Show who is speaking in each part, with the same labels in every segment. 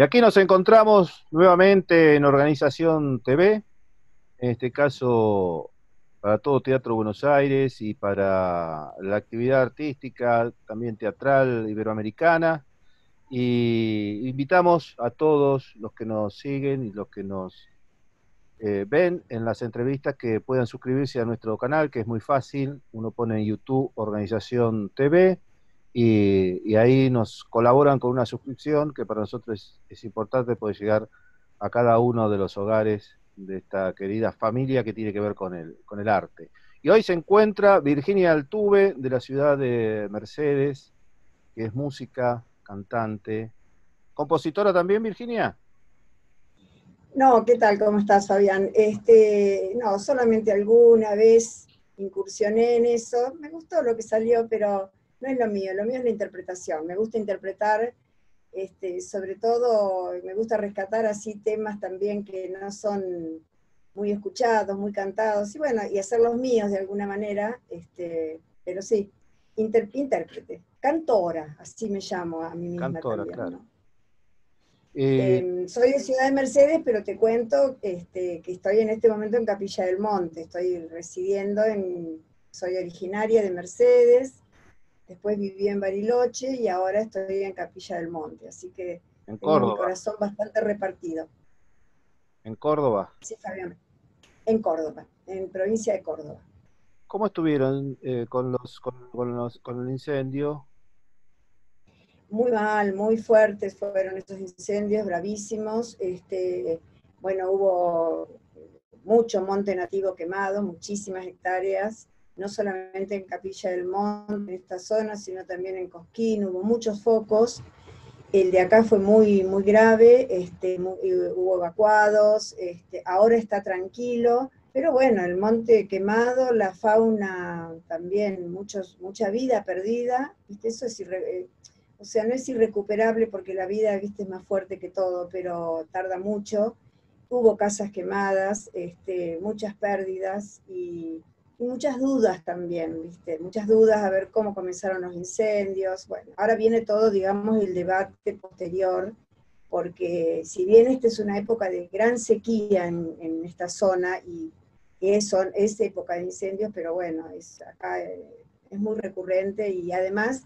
Speaker 1: Y aquí nos encontramos nuevamente en Organización TV, en este caso para todo Teatro Buenos Aires y para la actividad artística, también teatral iberoamericana. Y invitamos a todos los que nos siguen y los que nos eh, ven en las entrevistas que puedan suscribirse a nuestro canal, que es muy fácil. Uno pone en YouTube Organización TV y, ahí nos colaboran con una suscripción que para nosotros es, importante poder llegar a cada uno de los hogares de esta querida familia que tiene que ver con el, con el arte. Y hoy se encuentra Virginia Altuve de la ciudad de Mercedes, que es música, cantante, compositora también, Virginia.
Speaker 2: No, ¿qué tal? ¿Cómo estás, Fabián? Este, no, solamente alguna vez incursioné en eso. Me gustó lo que salió, pero no es lo mío. Lo mío es la interpretación. Me gusta interpretar este, sobre todo me gusta rescatar así temas también que no son muy escuchados, muy cantados, y bueno, y hacerlos míos de alguna manera, este, pero sí, intérprete, cantora, así me llamo a mí misma
Speaker 1: cantora, Claro.
Speaker 2: Eh, em, soy de Ciudad de Mercedes, pero te cuento este, que estoy en este momento en Capilla del Monte, estoy residiendo en, soy originaria de Mercedes, después viví en Bariloche y ahora estoy en Capilla del Monte, así que
Speaker 1: en tengo
Speaker 2: corazón bastante repartido.
Speaker 1: ¿En Córdoba?
Speaker 2: Sí, Fabián. En Córdoba, en provincia de Córdoba.
Speaker 1: ¿Cómo estuvieron eh, con, los, con, los, con el incendio?
Speaker 2: Muy mal, muy fuertes fueron estos incendios, bravísimos. Este, bueno, hubo mucho monte nativo quemado, muchísimas hectáreas no solamente en Capilla del Monte, en esta zona, sino también en Cosquín, hubo muchos focos. El de acá fue muy, muy grave, este, hubo evacuados, este, ahora está tranquilo, pero bueno, el monte quemado, la fauna también, muchos, mucha vida perdida, eso es eh, o sea, no es irrecuperable porque la vida ¿viste? es más fuerte que todo, pero tarda mucho. Hubo casas quemadas, este, muchas pérdidas y y muchas dudas también, ¿viste? Muchas dudas a ver cómo comenzaron los incendios. Bueno, ahora viene todo, digamos, el debate posterior, porque si bien esta es una época de gran sequía en, esta zona y es, es época de incendios, pero bueno, es, eh, es muy recurrente y además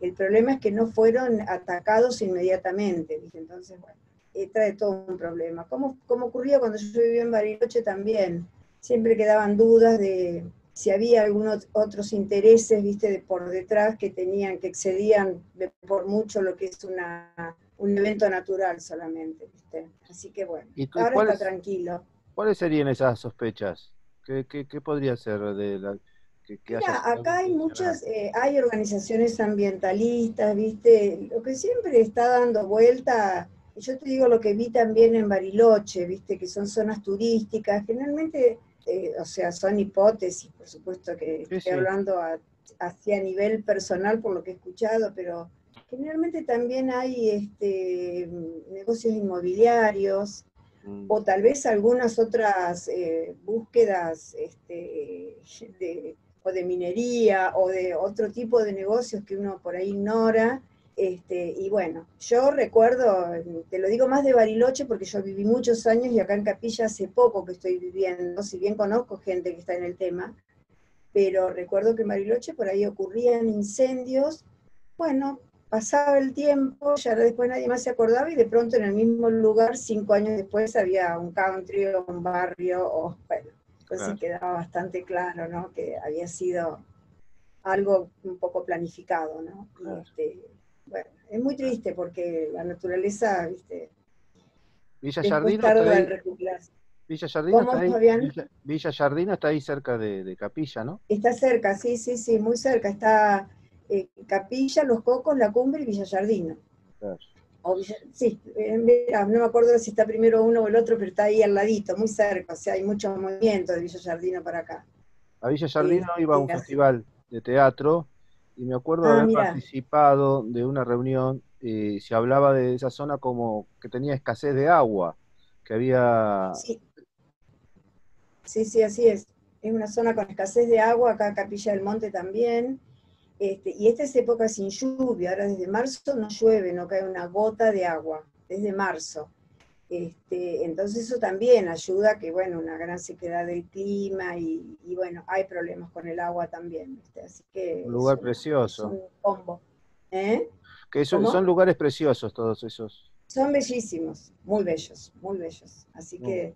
Speaker 2: el problema es que no fueron atacados inmediatamente, ¿viste? Entonces, bueno, eh, trae todo un problema. Como, como ocurría cuando yo vivía en Bariloche también, siempre quedaban dudas de si había algunos otros intereses, viste, de por detrás que tenían, que excedían por mucho lo que es una, un evento natural solamente, viste. Así que bueno, ahora está tranquilo.
Speaker 1: ¿Cuáles serían esas sospechas? ¿Qué, qué, podría ser de la...
Speaker 2: Que, acá hay muchas, eh, hay organizaciones ambientalistas, viste, lo que siempre está dando vuelta, yo te digo lo que vi también en Bariloche, viste, que son zonas turísticas, generalmente eh, o sea, son hipótesis, por supuesto que estoy hablando hacia nivel personal por lo que he escuchado, pero generalmente también hay este, negocios inmobiliarios mm. o tal vez algunas otras eh, búsquedas este, de, o de minería o de otro tipo de negocios que uno por ahí ignora este, y bueno, yo recuerdo, te lo digo más de Bariloche porque yo viví muchos años y acá en Capilla hace poco que estoy viviendo, si bien conozco gente que está en el tema, pero recuerdo que en Bariloche por ahí ocurrían incendios, bueno, pasaba el tiempo, ya después nadie más se acordaba y de pronto en el mismo lugar, cinco años después, había un country o un barrio, o bueno, pues quedaba bastante claro, ¿no? Que había sido algo un poco planificado, ¿no? Este, bueno, es muy triste porque la naturaleza, viste.
Speaker 1: Villa ahí. Villa Jardina, está ahí, Villa, Jardina está ahí cerca de, Capilla, ¿no?
Speaker 2: Está cerca, sí, sí, sí, muy cerca. Está eh, Capilla, Los Cocos, La Cumbre y Villa Jardina. sí, eh, no me acuerdo si está primero uno o el otro, pero está ahí al ladito, muy cerca. O sea, hay mucho movimiento de Villa Jardina para acá.
Speaker 1: A Villa Jardina iba a un festival de teatro y me acuerdo de ah, haber participado de una reunión y se hablaba de esa zona como que tenía escasez de agua, que había...
Speaker 2: Sí, sí, sí así es. Es una zona con escasez de agua, acá Capilla del Monte también. Este, y esta es época sin lluvia, ahora desde marzo no llueve, no cae una gota de agua. desde marzo. Este, entonces eso también ayuda a que, bueno, una gran sequedad del clima y, bueno, hay problemas con el agua también. Así que
Speaker 1: un lugar precioso.
Speaker 2: un combo. ¿Eh?
Speaker 1: Que son, lugares preciosos todos esos.
Speaker 2: Son bellísimos, muy bellos, muy bellos. Así que...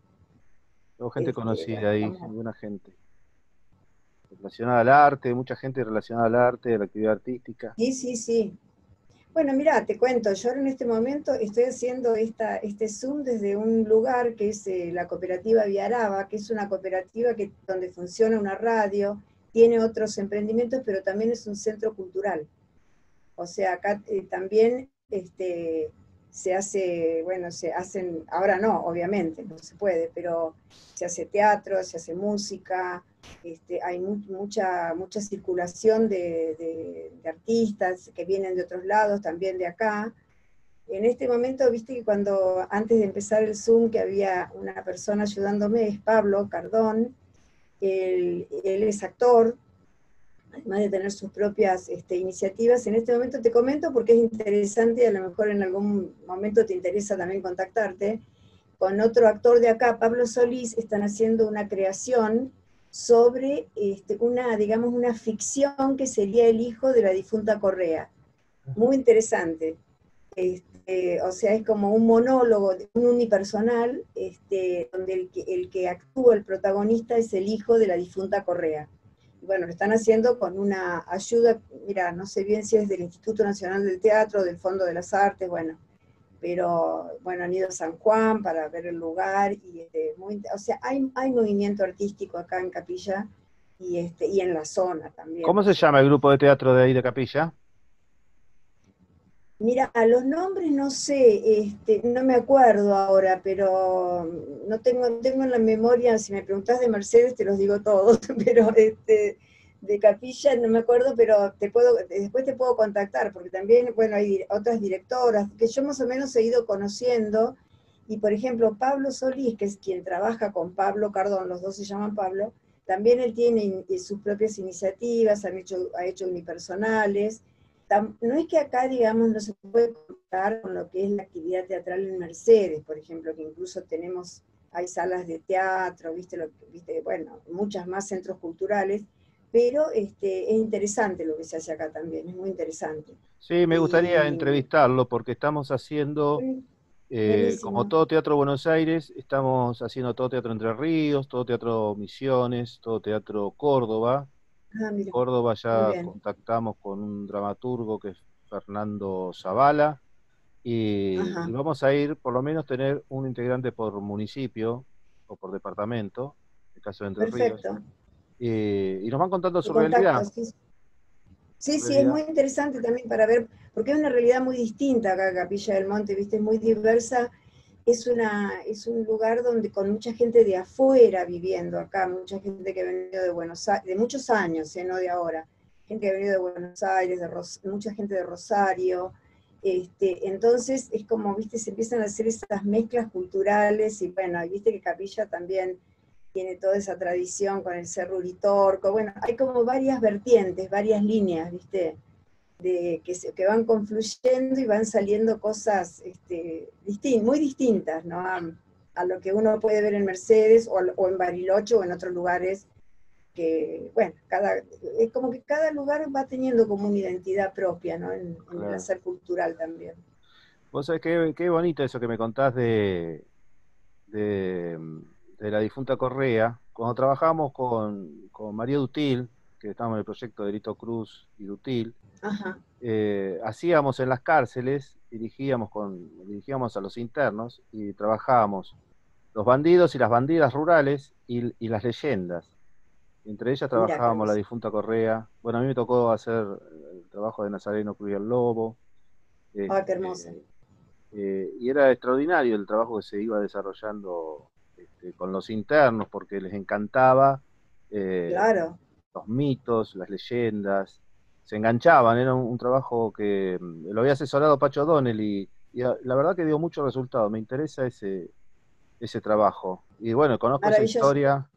Speaker 1: Tengo gente este, conocida ahí, buena gente. Relacionada al arte, mucha gente relacionada al arte, a la actividad artística.
Speaker 2: Sí, sí, sí. Bueno, mira, te cuento, yo en este momento estoy haciendo esta, este Zoom desde un lugar que es eh, la cooperativa Viaraba, que es una cooperativa que, donde funciona una radio, tiene otros emprendimientos, pero también es un centro cultural. O sea, acá eh, también este, se hace, bueno, se hacen, ahora no, obviamente, no se puede, pero se hace teatro, se hace música, este, hay mucha, mucha circulación de, artistas que vienen de otros lados, también de acá. En este momento, viste que cuando antes de empezar el Zoom, que había una persona ayudándome, es Pablo Cardón, él, es actor, además de tener sus propias este, iniciativas. En este momento te comento porque es interesante, a lo mejor en algún momento te interesa también contactarte. Con otro actor de acá, Pablo Solís, están haciendo una creación sobre este, una, digamos, una ficción que sería el hijo de la difunta Correa. Muy interesante. Este, o sea, es como un monólogo, un unipersonal, donde el que, el que actúa, el protagonista, es el hijo de la difunta Correa. Bueno, lo están haciendo con una ayuda, mira, no sé bien si es del Instituto Nacional del Teatro, del Fondo de las Artes, bueno, pero bueno, han ido a San Juan para ver el lugar, y este, o sea, hay, hay movimiento artístico acá en Capilla y, este, y en la zona también.
Speaker 1: ¿Cómo se llama el grupo de teatro de ahí de Capilla?
Speaker 2: Mira, a los nombres no sé, este, no me acuerdo ahora, pero no tengo, tengo en la memoria, si me preguntas de Mercedes te los digo todos, pero este, de Capilla, no me acuerdo, pero te puedo, después te puedo contactar, porque también, bueno, hay otras directoras que yo más o menos he ido conociendo, y por ejemplo, Pablo Solís, que es quien trabaja con Pablo Cardón, los dos se llaman Pablo, también él tiene sus propias iniciativas, han hecho, ha hecho unipersonales. No es que acá, digamos, no se puede contar con lo que es la actividad teatral en Mercedes, por ejemplo, que incluso tenemos, hay salas de teatro, viste, lo, viste bueno, muchas más centros culturales, pero este, es interesante lo que se hace acá también, es muy interesante.
Speaker 1: Sí, me gustaría entrevistarlo porque estamos haciendo, eh, como todo Teatro Buenos Aires, estamos haciendo todo Teatro Entre Ríos, todo Teatro Misiones, todo Teatro Córdoba. Ah, Córdoba ya contactamos con un dramaturgo que es Fernando Zavala y, vamos a ir, por lo menos tener un integrante por municipio o por departamento, en el caso de Entre Perfecto. Ríos eh, y nos van contando su realidad.
Speaker 2: Sí, sí, es muy interesante también para ver, porque es una realidad muy distinta acá, Capilla del Monte, ¿viste? Es muy diversa. Es, una, es un lugar donde con mucha gente de afuera viviendo acá, mucha gente que ha venido de Buenos Aires, de muchos años, ¿eh? no de ahora, gente que ha venido de Buenos Aires, de mucha gente de Rosario, este, entonces es como, viste, se empiezan a hacer esas mezclas culturales y bueno, viste que Capilla también tiene toda esa tradición con el Cerro Uritorco, bueno, hay como varias vertientes, varias líneas, ¿viste? De, que, que van confluyendo y van saliendo cosas este, muy distintas, ¿no? A, lo que uno puede ver en Mercedes o, en Bariloche o en otros lugares que, bueno, cada, es como que cada lugar va teniendo como una identidad propia, ¿no? En, el hacer cultural también.
Speaker 1: Vos sabés qué, qué bonito eso que me contás de, de de la difunta Correa, cuando trabajamos con, con María Dutil, que estábamos en el proyecto de Lito Cruz y Dutil, eh, hacíamos en las cárceles, dirigíamos, con, dirigíamos a los internos y trabajábamos los bandidos y las bandidas rurales y, las leyendas. Entre ellas trabajábamos la difunta Correa. Bueno, a mí me tocó hacer el trabajo de Nazareno Cruz y el Lobo.
Speaker 2: ah, qué hermoso.
Speaker 1: Eh, y era extraordinario el trabajo que se iba desarrollando este, con los internos porque les encantaba eh, los mitos, las leyendas, se enganchaban, era un, trabajo que mm, lo había asesorado Pacho Donnell y, la verdad que dio mucho resultado, me interesa ese, ese trabajo. Y bueno, conozco esa historia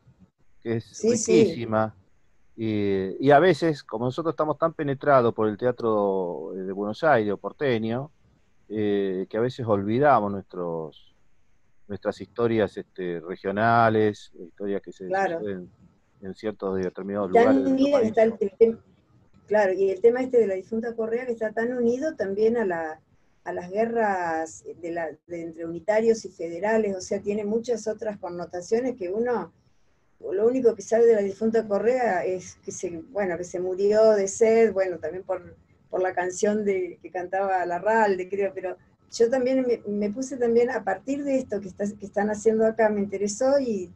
Speaker 1: que es riquísima. Y, a veces, como nosotros estamos tan penetrados por el teatro de Buenos Aires o porteño, eh, que a veces olvidamos nuestros, nuestras historias este, regionales, historias que se
Speaker 2: claro.
Speaker 1: En ciertos determinados lugares.
Speaker 2: claro, y el tema este de la difunta Correa que está tan unido también a, la, a las guerras de la, entre unitarios y federales, o sea, tiene muchas otras connotaciones que uno lo único que sabe de la difunta Correa es que se, bueno, que se murió de sed, bueno, también por, por la canción de, que cantaba Larralde, creo, pero yo también me, puse también, a partir de esto que, que están haciendo acá, me interesó y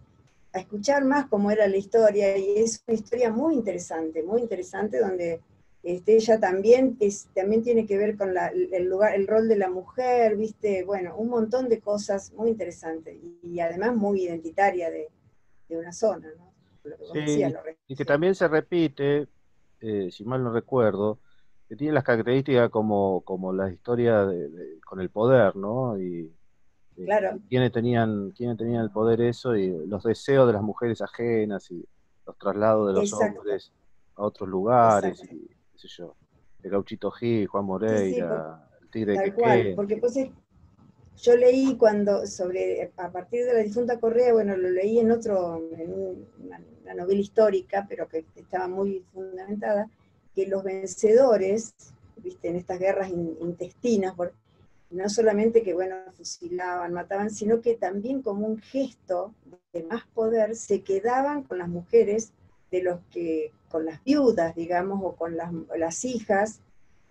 Speaker 2: a escuchar más cómo era la historia, y es una historia muy interesante, muy interesante, donde este, ella también, es, también tiene que ver con el, lugar, el rol de la mujer, viste, bueno, un montón de cosas muy interesantes, y además muy identitaria de, de una zona, ¿no?
Speaker 1: sí, y que también se repite, eh, si mal no recuerdo, que tiene las características como, como la historia de, con el poder, ¿no? Y,
Speaker 2: claro.
Speaker 1: quiénes tenían, quiénes tenían el poder eso y los deseos de las mujeres ajenas y los traslados de los hombres a otros lugares y qué sé yo. El Gauchito Gil, Juan Moreira, el Tigre
Speaker 2: tal cual, porque pues yo leí cuando, sobre, a partir de la difunta Correa, bueno, lo leí en otro, en una, novela histórica, pero que estaba muy fundamentada, que los vencedores, viste, en estas guerras intestinas, no solamente que, bueno, fusilaban, mataban, sino que también como un gesto de más poder, se quedaban con las mujeres de los que, con las viudas, digamos, o con las, las hijas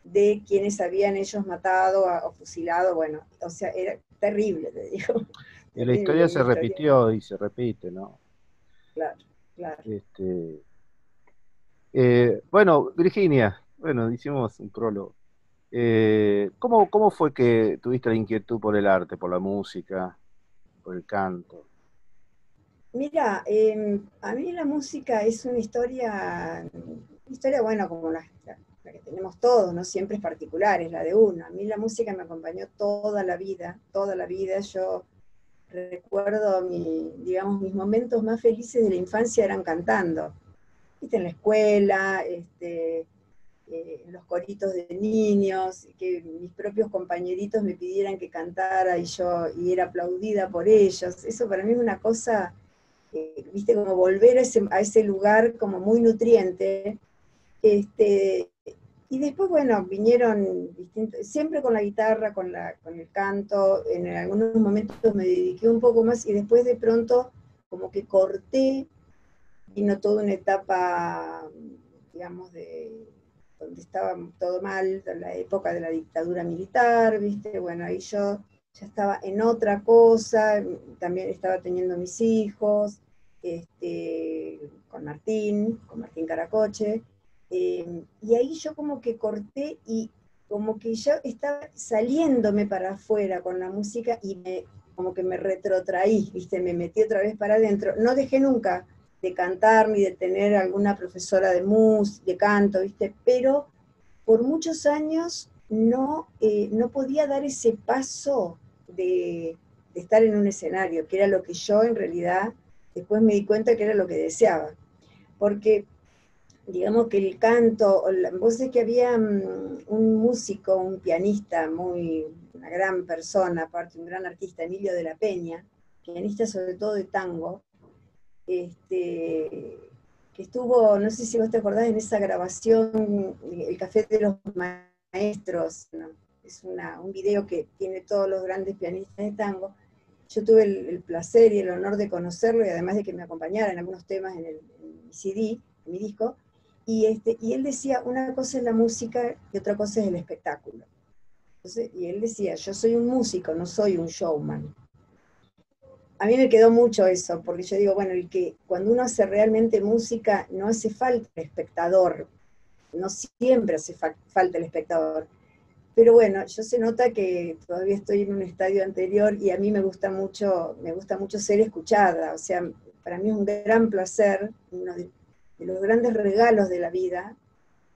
Speaker 2: de quienes habían ellos matado o fusilado, bueno, o sea, era terrible, te digo.
Speaker 1: Y la historia se repitió y se repite, ¿no?
Speaker 2: Claro, claro.
Speaker 1: Este, eh, bueno, Virginia, bueno, hicimos un prólogo. Eh, ¿cómo, ¿Cómo fue que tuviste la inquietud por el arte, por la música, por el canto?
Speaker 2: Mira, em, a mí la música es una historia, una historia, bueno, como la, que tenemos todos, no siempre es particular, es la de uno. A mí la música me acompañó toda la vida, toda la vida. Yo recuerdo, mi, digamos, mis momentos más felices de la infancia eran cantando. ¿Viste? En la escuela, este, eh, los coritos de niños, que mis propios compañeritos me pidieran que cantara y yo y era aplaudida por ellos. Eso para mí es una cosa, eh, viste, como volver a ese, a ese lugar como muy nutriente. Este, y después, bueno, vinieron distintos, siempre con la guitarra, con, la, con el canto, en algunos momentos me dediqué un poco más y después de pronto como que corté, vino toda una etapa, digamos, de donde estaba todo mal, la época de la dictadura militar, ¿viste? Bueno, ahí yo ya estaba en otra cosa, también estaba teniendo mis hijos, este, con Martín, con Martín Caracoche, Em, y ahí yo como que corté y como que ya estaba saliéndome para afuera con la música y me, como que me retrotraí, ¿viste? Me metí otra vez para adentro. No dejé nunca de cantar ni de tener alguna profesora de mus, de canto, ¿viste? Pero por muchos años no, eh, no podía dar ese paso de, de estar en un escenario, que era lo que yo en realidad después me di cuenta que era lo que deseaba. Porque digamos que el canto, vos sabés que había mm, un músico, un pianista, muy, una gran persona, aparte un gran artista, Emilio de la Peña, pianista sobre todo de tango, este, que estuvo, no sé si vos te acordás, en esa grabación, El Café de los Maestros, es un video que tiene todos los grandes pianistas de tango. Yo tuve el, placer y el honor de conocerlo y además de que me acompañara en algunos temas en, el, CD, en mi disco, y, este, y él decía, una cosa es la música y otra cosa es el espectáculo. y él decía, yo soy un músico, no soy un showman. A mí me quedó mucho eso, porque yo digo, bueno, el que cuando uno hace realmente música no hace falta el espectador, no siempre hace falta el espectador. Pero bueno, yo se nota que todavía estoy en un estadio anterior y a mí me gusta mucho, me gusta mucho ser escuchada. O sea, para mí es un gran placer, uno de los grandes regalos de la vida,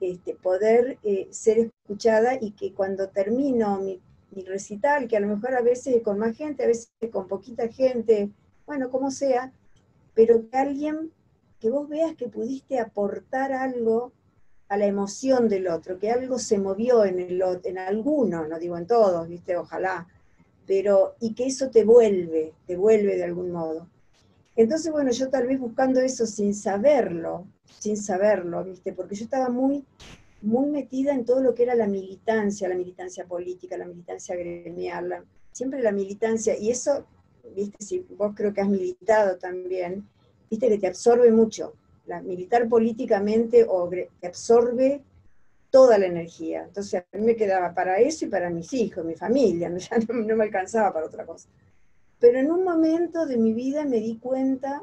Speaker 2: este, poder eh, ser escuchada y que cuando termino mi, recital, que a lo mejor a veces con más gente, a veces con poquita gente, bueno, como sea, pero que alguien, que vos veas que pudiste aportar algo a la emoción del otro, que algo se movió en, el, en alguno, no digo en todos, ¿viste? Ojalá, pero y que eso te vuelve, te vuelve de algún modo. Entonces, bueno, yo tal vez buscando eso sin saberlo, sin saberlo, ¿viste? Porque yo estaba muy, muy metida en todo lo que era la militancia, la militancia política, la militancia gremial, siempre la militancia, y eso, ¿viste? Si vos creo que has militado también, ¿viste? Que te absorbe mucho. La, militar políticamente te absorbe toda la energía. Entonces a mí me quedaba para eso y para mis hijos, mi familia, ya no me alcanzaba para otra cosa. Pero en un momento de mi vida me di cuenta,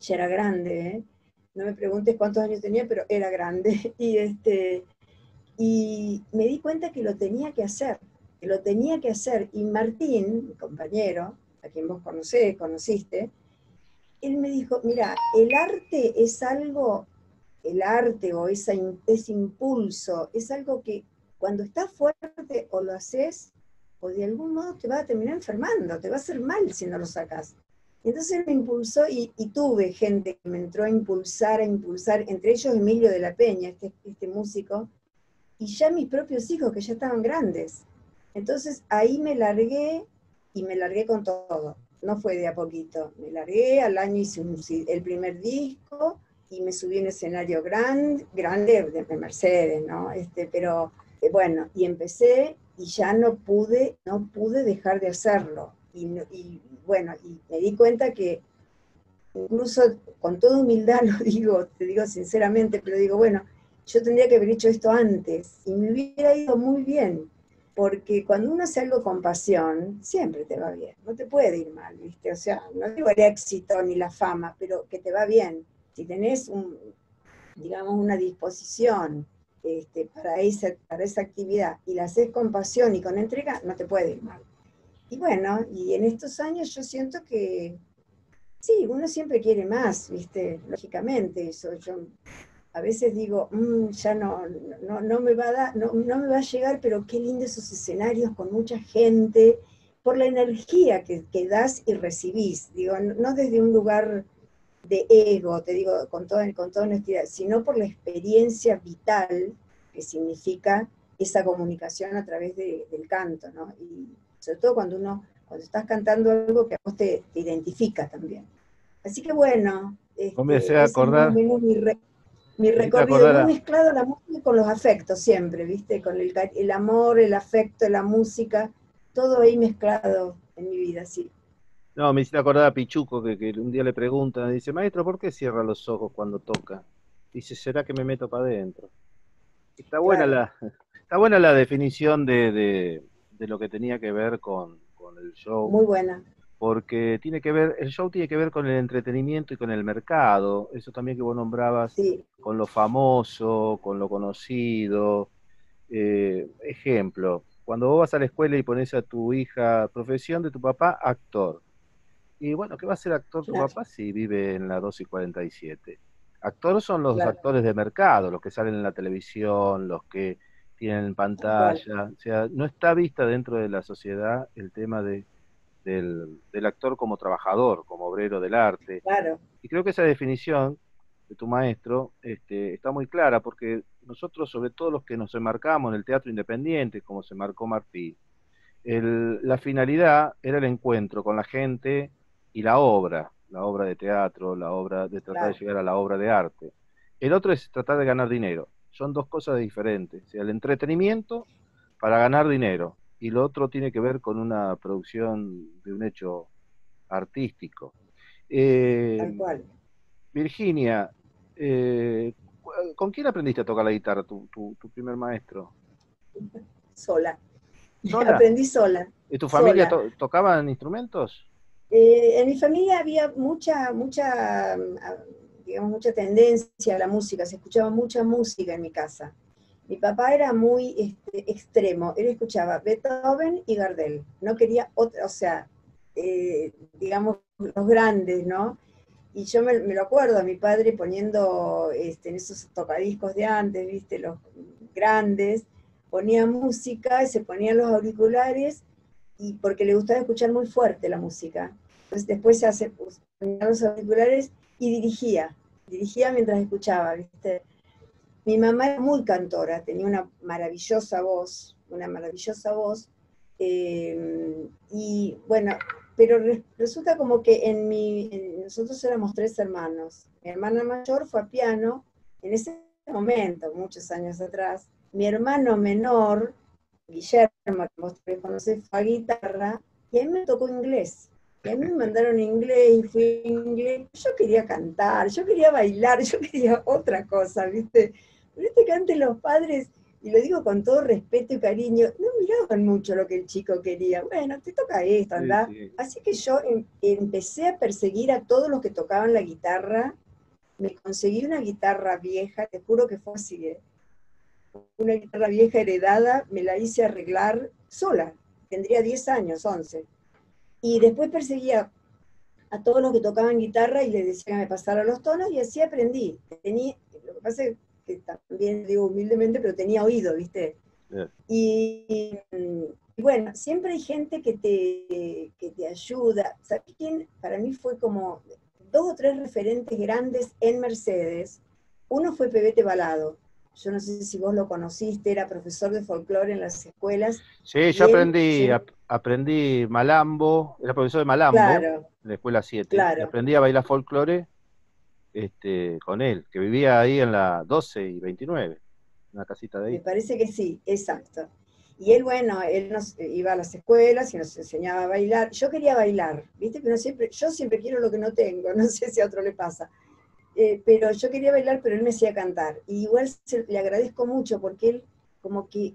Speaker 2: ya era grande, ¿eh? No me preguntes cuántos años tenía, pero era grande, y, este, y me di cuenta que lo tenía que hacer, que lo tenía que hacer. Y Martín, mi compañero, a quien vos conocés, conociste, él me dijo, mira, el arte es algo, el arte o esa, ese impulso, es algo que cuando estás fuerte o lo haces o de algún modo te va a terminar enfermando, te va a hacer mal si no lo sacas. Entonces me impulsó y, tuve gente que me entró a impulsar, a impulsar, entre ellos Emilio de la Peña, este, este músico, y ya mis propios hijos que ya estaban grandes. Entonces ahí me largué y me largué con todo. No fue de a poquito. Me largué, al año hice el primer disco y me subí en escenario grande, grande de Mercedes, ¿no? Este, pero eh, bueno, y empecé y ya no pude, no pude dejar de hacerlo. Y, bueno, y me di cuenta que incluso con toda humildad lo digo, te digo sinceramente, pero digo, bueno, yo tendría que haber hecho esto antes y me hubiera ido muy bien, porque cuando uno hace algo con pasión, siempre te va bien, no te puede ir mal, ¿viste? O sea, no digo el éxito ni la fama, pero que te va bien. Si tenés un, digamos, una disposición este, para, esa, para esa actividad y la haces con pasión y con entrega, no te puede ir mal. Y bueno, y en estos años yo siento que sí, uno siempre quiere más, ¿viste? Lógicamente, eso yo a veces digo, mm, ya no, no, no, me va a dar, no, no, me va a llegar, pero qué lindo esos escenarios con mucha gente, por la energía que, das y recibís, digo, no desde un lugar de ego, te digo con toda, con toda honestidad, sino por la experiencia vital que significa esa comunicación a través del canto, ¿no? Sobre todo cuando uno, cuando estás cantando algo que a vos te, identifica también. Así que bueno,
Speaker 1: este, a acordar.
Speaker 2: mi, recorrido muy mezclado la música con los afectos siempre, ¿viste? Con el, el amor, el afecto, la música, todo ahí mezclado en mi vida, sí.
Speaker 1: No, me hiciste acordar a Pichuco que, un día le preguntan, dice, maestro, ¿por qué cierra los ojos cuando toca? Dice, ¿será que me meto para adentro? Está buena, la, está buena la definición de, lo que tenía que ver con, el show.
Speaker 2: Muy buena.
Speaker 1: Porque tiene que ver, el show tiene que ver con el entretenimiento y con el mercado. Eso también que vos nombrabas, con lo famoso, con lo conocido. Eh, ejemplo, cuando vos vas a la escuela y pones a tu hija, profesión de tu papá, actor y bueno, ¿qué va a ser actor tu papá si vive en la 2 y 47? Actores son los actores de mercado, los que salen en la televisión, los que tienen pantalla. O sea, no está vista dentro de la sociedad el tema de, del, actor como trabajador, como obrero del arte.
Speaker 2: Claro.
Speaker 1: Y creo que esa definición de tu maestro este, está muy clara, porque nosotros, sobre todo los que nos enmarcamos en el teatro independiente, como se marcó Martí, la finalidad era el encuentro con la gente, y la obra, la obra de teatro, la obra de tratar de llegar a la obra de arte. El otro es tratar de ganar dinero. Son dos cosas diferentes. O sea, el entretenimiento para ganar dinero y lo otro tiene que ver con una producción de un hecho artístico. Eh, Virginia, eh, ¿con quién aprendiste a tocar la guitarra, tu, tu, primer maestro?
Speaker 2: Sola. Aprendí sola.
Speaker 1: ¿Y tu familia tocaban instrumentos?
Speaker 2: Eh, en mi familia había mucha, mucha, digamos, mucha tendencia a la música, se escuchaba mucha música en mi casa. Mi papá era muy este, extremo, él escuchaba Beethoven y Gardel, no quería otra, o sea, eh, digamos, los grandes, ¿no? Y yo me, lo acuerdo a mi padre poniendo este, en esos tocadiscos de antes, ¿viste? Los grandes, ponía música, y se ponían los auriculares, y porque le gustaba escuchar muy fuerte la música después se hace los auriculares y dirigía, dirigía mientras escuchaba, ¿viste? Mi mamá era muy cantora, tenía una maravillosa voz, una maravillosa voz. Eh, y bueno, pero resulta como que en mi, nosotros éramos tres hermanos. Mi hermana mayor fue a piano en ese momento, muchos años atrás. Mi hermano menor, Guillermo, que vos conocés, fue a guitarra y a mí me tocó inglés. Y a mí me mandaron inglés y fui inglés. Yo quería cantar, yo quería bailar, yo quería otra cosa, ¿viste? Pero este que los padres, y lo digo con todo respeto y cariño, no miraban mucho lo que el chico quería. Bueno, te toca esto, anda. Así que yo em, empecé a perseguir a todos los que tocaban la guitarra. Me conseguí una guitarra vieja, te juro que fue así. ¿eh? Una guitarra vieja heredada, me la hice arreglar sola. Tendría 10 años, 11. Y después perseguía a todos los que tocaban guitarra y les decía que me pasara los tonos y así aprendí. Tenía, lo que pasa es que también digo humildemente, pero tenía oído, ¿viste? Y, bueno, siempre hay gente que te, que te ayuda. ¿Sabes quién? Para mí fue como dos o tres referentes grandes en Mercedes. Uno fue Pebete Balado. Yo no sé si vos lo conociste, era profesor de folclore en las escuelas.
Speaker 1: Sí, yo aprendí, aprendí malambo, era profesor de malambo en la escuela 7. Aprendí a bailar folclore este, con él, que vivía ahí en la 12 y 29, una casita de ahí.
Speaker 2: Me parece que sí, exacto. Y él, bueno, él nos iba a las escuelas y nos enseñaba a bailar. Yo quería bailar, viste que siempre, yo siempre quiero lo que no tengo, no sé si a otro le pasa. Eh, pero yo quería bailar, pero él me hacía cantar. Y igual le agradezco mucho porque él como que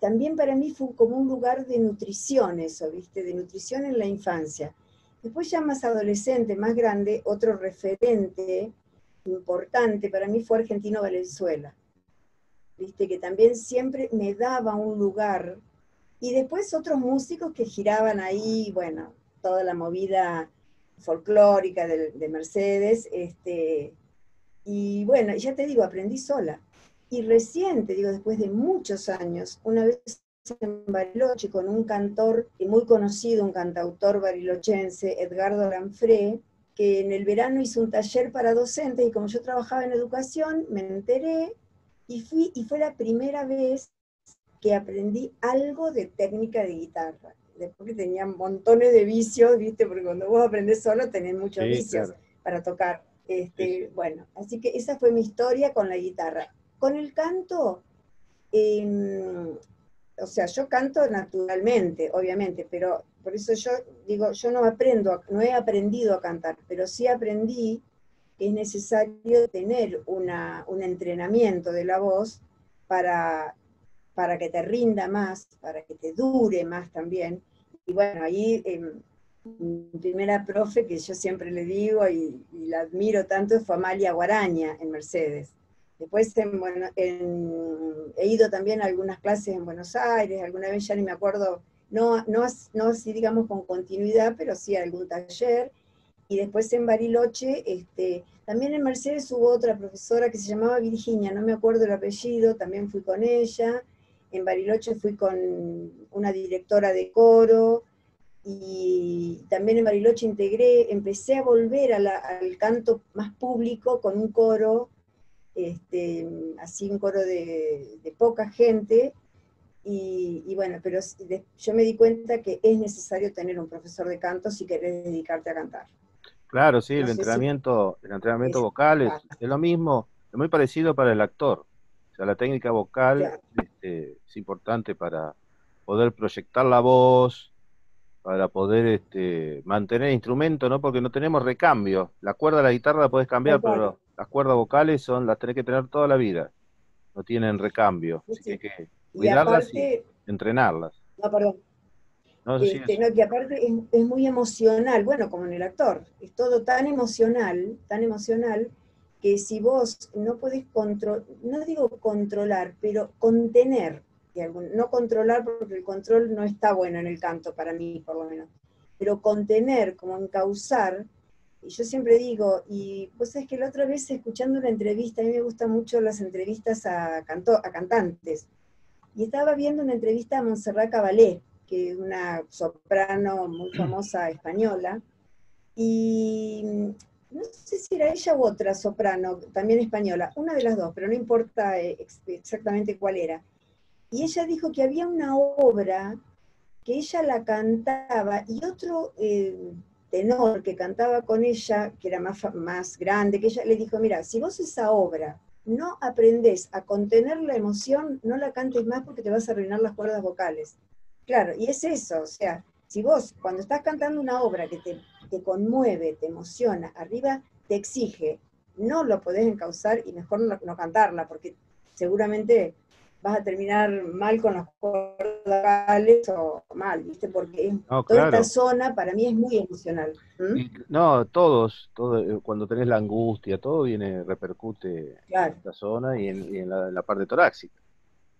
Speaker 2: también para mí fue como un lugar de nutrición eso, viste, de nutrición en la infancia. Después ya más adolescente, más grande, otro referente importante para mí fue Argentino Valenzuela. Viste, que también siempre me daba un lugar. Y después otros músicos que giraban ahí, bueno, toda la movida folclórica de, de Mercedes. Este, y bueno, ya te digo, aprendí sola. Y recién, te digo, después de muchos años, una vez en Bariloche con un cantor muy conocido, un cantautor barilochense, Edgardo Lanfré, que en el verano hizo un taller para docentes y como yo trabajaba en educación, me enteré y fui y fue la primera vez que aprendí algo de técnica de guitarra. Después que tenía montones de vicios, ¿viste? Porque cuando vos aprendés solo tenés muchos vicios para tocar. Este, Bueno, así que esa fue mi historia con la guitarra. Con el canto, eh, o sea, yo canto naturalmente, obviamente, pero por eso yo digo, yo no aprendo, no he aprendido a cantar, pero sí aprendí que es necesario tener una, un entrenamiento de la voz para, para que te rinda más, para que te dure más también. Y bueno, ahí em, mi primera profe, que yo siempre le digo y, y la admiro tanto, fue Amalia Guaraña en Mercedes Después he ido también a algunas clases en Buenos Aires, alguna vez ya ni me acuerdo, no, no, no así digamos con continuidad, pero sí algún taller. Y después en Bariloche, este, también en Mercedes hubo otra profesora que se llamaba Virginia, no me acuerdo el apellido, también fui con ella. En Bariloche fui con una directora de coro, y también en Bariloche integré, empecé a volver al canto más público con un coro este, así un coro de, poca gente, y, bueno, pero yo me di cuenta que es necesario tener un profesor de canto si querés dedicarte a cantar.
Speaker 1: Claro, sí, el entrenamiento, el entrenamiento vocal es, lo mismo, es muy parecido para el actor. Sea, la técnica vocal este, es importante para poder proyectar la voz, para poder este, mantener el instrumento, ¿no? Porque no tenemos recambio. La cuerda de la guitarra la podés cambiar, pero las cuerdas vocales son las tenés que tener toda la vida. No tienen recambio. Así que hay que cuidarlas y, entrenarlas.
Speaker 2: No, perdón. No, este, no, que aparte es, muy emocional, bueno, como en el actor, es todo tan emocional, tan emocional, que si vos no podés controlar, no digo controlar, pero contener, no controlar porque el control no está bueno en el canto para mí, por lo menos, pero contener, como encauzar, y yo siempre digo, y pues es que la otra vez escuchando una entrevista, a mí me gustan mucho las entrevistas a, canto, a cantantes, y estaba viendo una entrevista a Montserrat Caballé, que es una soprano muy famosa española, y no sé si era ella u otra soprano, también española, una de las dos, pero no importa eh, exactamente cuál era. Y ella dijo que había una obra que ella la cantaba y otro eh, tenor que cantaba con ella, que era más, más grande, que ella le dijo, mira, si vos esa obra no aprendés a contener la emoción, no la cantes más porque te vas a arruinar las cuerdas vocales. Claro, y es eso, o sea, si vos cuando estás cantando una obra que te, conmueve, te emociona, arriba te exige, no lo podés encauzar y mejor no, cantarla, porque seguramente vas a terminar mal con las cuerdas vocales o mal, ¿viste? Porque toda esta zona para mí es muy emocional.
Speaker 1: no, todos, todo, eh, cuando tenés la angustia, todo viene, repercute en esta zona y en, la, parte torácica.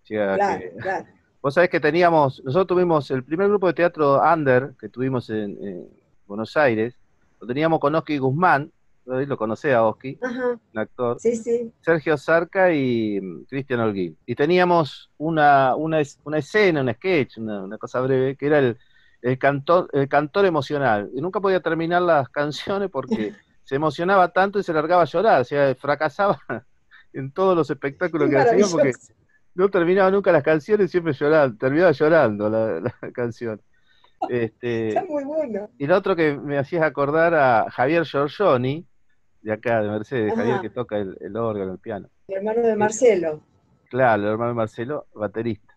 Speaker 1: claro, claro. Vos sabés que teníamos, nosotros tuvimos el primer grupo de teatro under que tuvimos en, Buenos Aires, lo teníamos con Oski Guzmán, lo conocé a Oski, un actor,
Speaker 2: sí, sí.
Speaker 1: Sergio Zarca y mm, Cristian Holguín. Y teníamos una, una, una escena, un sketch, una, cosa breve, que era el, el, cantor, el cantor emocional. Y nunca podía terminar las canciones porque se emocionaba tanto y se largaba a llorar, o sea, fracasaba en todos los espectáculos que hacía porque no terminaba nunca las canciones, siempre llorando, terminaba llorando la, canción.
Speaker 2: Este, Está muy bueno.
Speaker 1: Y lo otro que me hacías acordar a Javier Giorgioni, de acá, de Mercedes, Javier que toca el, órgano, el piano.
Speaker 2: El hermano de Marcelo.
Speaker 1: Claro, el hermano de Marcelo, baterista.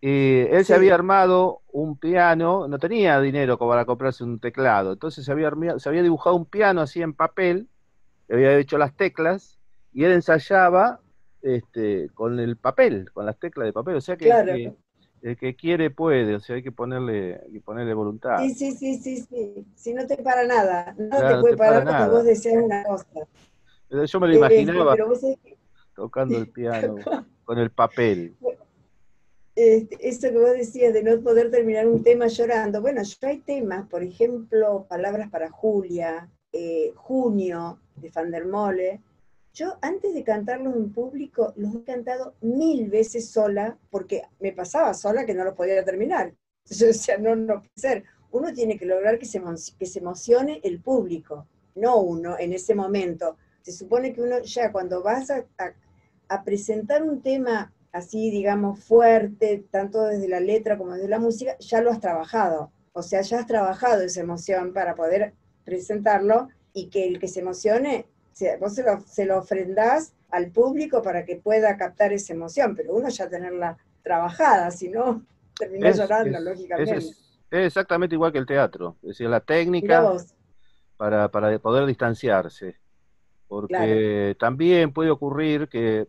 Speaker 1: Él se había armado un piano, no tenía dinero como para comprarse un teclado, entonces se había, se había dibujado un piano así en papel, le había hecho las teclas, y él ensayaba este, con el papel, con las teclas de papel. O sea que, el que quiere puede, o sea, hay que ponerle, hay que ponerle voluntad.
Speaker 2: Sí, sí, sí, sí, sí. Si no te para nada, no te puede parar porque vos deseas una cosa.
Speaker 1: Yo me lo imaginaba tocando el piano con el papel.
Speaker 2: Este, eso que vos decías de no poder terminar un tema llorando. Bueno, yo hay temas, por ejemplo, Palabras para Julia, eh, Junio, de Van der Mole, yo antes de cantarlos en público los he cantado mil veces sola, porque me pasaba sola que no lo podía terminar. Yo decía, no, no puede ser. Uno tiene que lograr que se, que se emocione el público, no uno en ese momento. Se supone que uno ya cuando vas a, a presentar un tema así, digamos, fuerte, tanto desde la letra como desde la música, ya lo has trabajado. O sea, ya has trabajado esa emoción para poder presentarlo y que el que se emocione vos se lo, se lo ofrendás al público para que pueda captar esa emoción, pero uno ya tenerla trabajada, si no, termina llorando, lógicamente.
Speaker 1: Es, exactamente igual que el teatro, es decir, la técnica para, para, poder distanciarse, porque también puede ocurrir que eh,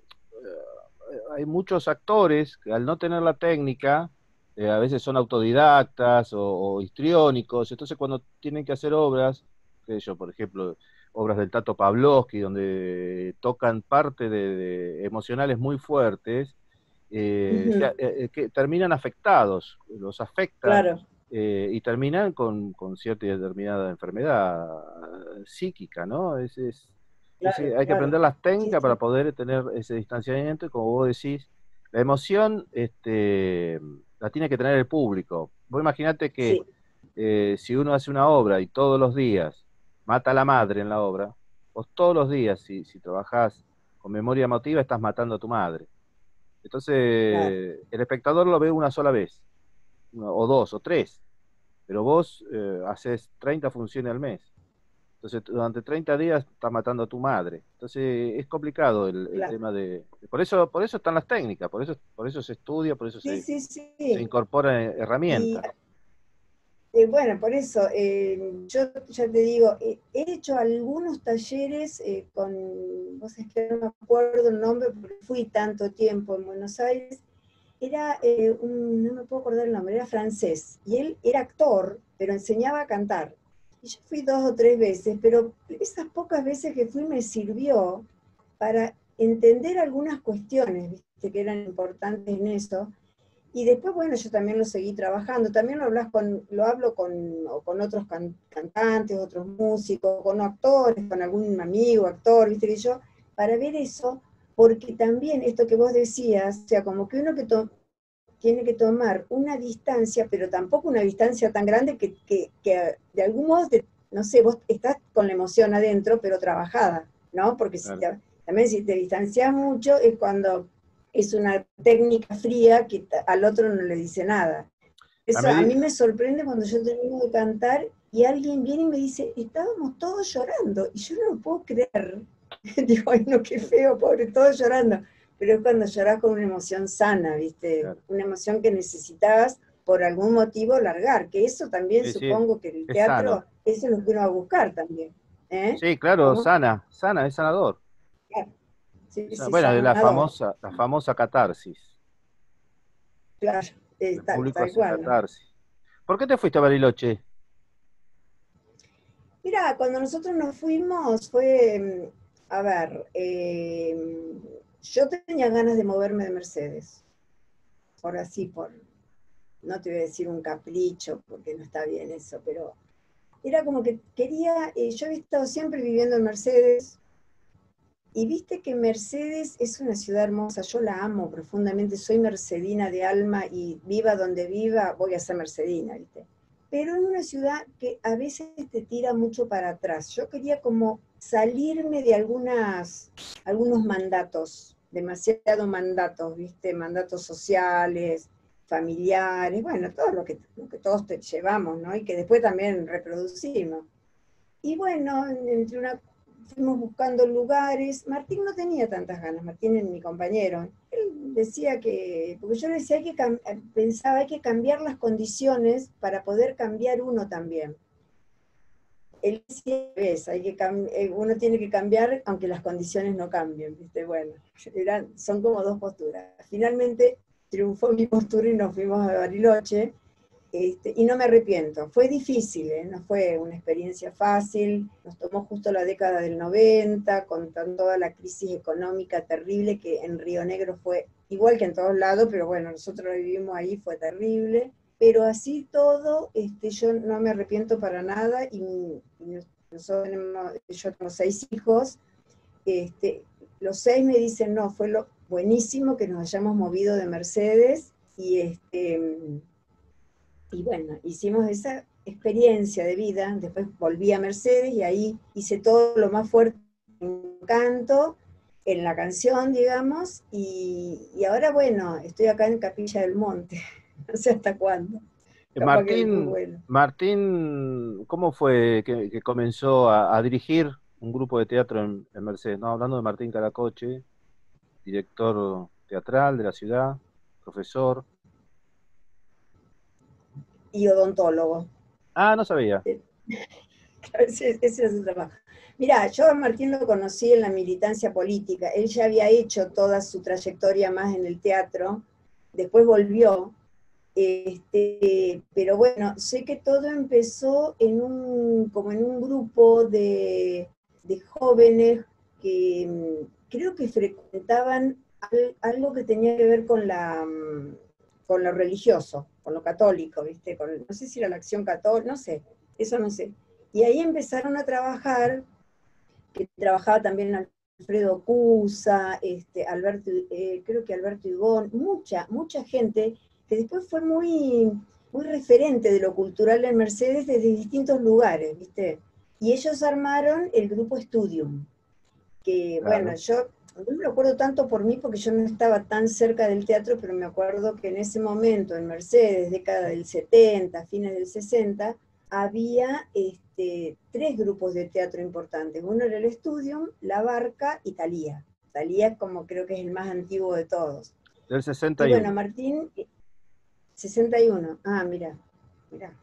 Speaker 1: hay muchos actores que al no tener la técnica, eh, a veces son autodidactas o, o, histriónicos, entonces cuando tienen que hacer obras, que yo, por ejemplo, obras del Tato Pavlovsky, donde tocan parte de, emocionales muy fuertes, eh, eh, eh, que terminan afectados, los afectan y terminan con, cierta y determinada enfermedad psíquica, ¿no? Es, hay que aprender las técnicas para poder tener ese distanciamiento y como vos decís, la emoción este, la tiene que tener el público. Vos imaginate que si uno hace una obra y todos los días mata a la madre en la obra, vos todos los días, si, si trabajás con memoria emotiva, estás matando a tu madre. Entonces, el espectador lo ve una sola vez, o dos, o tres, pero vos eh, haces 30 funciones al mes. Entonces, durante 30 días estás matando a tu madre. Entonces, es complicado el, tema de... Por eso por eso están las técnicas, por eso, por eso se estudia, por eso se, se incorporan herramientas.
Speaker 2: Eh, bueno, por eso, eh, yo ya te digo, he hecho algunos talleres eh, con, no sé, que no me acuerdo el nombre porque fui tanto tiempo en Buenos Aires, era no me puedo acordar el nombre, era francés, y él era actor, pero enseñaba a cantar. Y yo fui dos o tres veces, pero esas pocas veces que fui me sirvió para entender algunas cuestiones, ¿viste? que eran importantes en eso, y después, bueno, yo también lo seguí trabajando, también lo, hablas con, lo hablo con, con otros cantantes, otros músicos, con actores, con algún amigo, actor, viste que yo, para ver eso, porque también esto que vos decías, o sea, como que uno que tiene que tomar una distancia, pero tampoco una distancia tan grande que, que, que de algún modo te, no sé, vos estás con la emoción adentro, pero trabajada, ¿no? Porque también si te distancias mucho es cuando es una técnica fría que al otro no le dice nada. Eso a, mí me sorprende cuando yo termino de cantar y alguien viene y me dice, estábamos todos llorando, y yo no lo puedo creer. Digo, ay no, qué feo, pobre, todos llorando. Pero es cuando lloras con una emoción sana, ¿viste? Una emoción que necesitabas por algún motivo largar, que eso también supongo que el teatro, eso es lo que uno va a buscar también. ¿eh?
Speaker 1: Sí, claro, sana, sana, es sanador. Bueno, de la famosa, la famosa catarsis.
Speaker 2: Claro, eh, tal, cual. Catarsis.
Speaker 1: ¿Por qué te fuiste a Bariloche?
Speaker 2: Mira, cuando nosotros nos fuimos fue, mm, a ver, em, yo tenía ganas de moverme de Mercedes. Por así, por, no te voy a decir un capricho, porque no está bien eso, pero era como que quería, eh, yo había estado siempre viviendo en Mercedes, y viste que Mercedes es una ciudad hermosa, yo la amo profundamente, soy mercedina de alma y viva donde viva, voy a ser mercedina, ¿viste? pero en una ciudad que a veces te tira mucho para atrás. Yo quería como salirme de algunas, algunos mandatos, demasiado mandatos, ¿viste? Mandatos sociales, familiares, bueno, todo lo que, lo que todos te llevamos, ¿no? Y que después también reproducimos. Y bueno, entre una fuimos buscando lugares. Martín no tenía tantas ganas, Martín es mi compañero. Él decía que, porque yo le decía que pensaba hay que cambiar las condiciones para poder cambiar uno también. Él decía, ves, hay que eh, uno tiene que cambiar aunque las condiciones no cambien, ¿viste? Bueno, eran, son como dos posturas. Finalmente triunfó mi postura y nos fuimos a Bariloche este, y no me arrepiento. Fue difícil, ¿eh? no fue una experiencia fácil. Nos tomó justo la década del 90, con toda la crisis económica terrible que en Río Negro fue igual que en todos lados, pero bueno, nosotros vivimos ahí, fue terrible. Pero así todo, este, yo no me arrepiento para nada y, nosotros yo tengo seis hijos. Este, los seis me dicen, no, fue lo buenísimo que nos hayamos movido de Mercedes y este y bueno, hicimos esa experiencia de vida, después volví a Mercedes y ahí hice todo lo más fuerte en canto, en la canción, digamos, y, ahora bueno, estoy acá en Capilla del Monte, no sé hasta cuándo.
Speaker 1: Martín, Martín, ¿cómo fue que, comenzó a, dirigir un grupo de teatro en, en, Mercedes? No, hablando de Martín Caracoche, director teatral de la ciudad, profesor
Speaker 2: y odontólogo.
Speaker 1: Ah, no sabía.
Speaker 2: ese, es su trabajo. Mirá, yo a Martín lo conocí en la militancia política. Él ya había hecho toda su trayectoria más en el teatro, después volvió. Este, pero bueno, sé que todo empezó en un, como en un grupo de, de jóvenes que mm, creo que frecuentaban algo que tenía que ver con la mm, con lo religioso, con lo católico, ¿viste? Con, no sé si era la acción católica, no sé, eso no sé. Y ahí empezaron a trabajar, que trabajaba también Alfredo Cusa, este, Alberto, eh, creo que Alberto Igón, mucha, mucha gente que después fue muy, muy referente de lo cultural en Mercedes desde distintos lugares, ¿viste? Y ellos armaron el grupo Studium, que, bueno, yo no me acuerdo tanto por mí porque yo no estaba tan cerca del teatro, pero me acuerdo que en ese momento, en Mercedes, década del 70, fines del 60, había este, tres grupos de teatro importantes. Uno era el Studium, La Barca y Talía. Talía como creo que es el más antiguo de todos.
Speaker 1: Del 61.
Speaker 2: bueno, Martín, 61. Ah, mira, mira.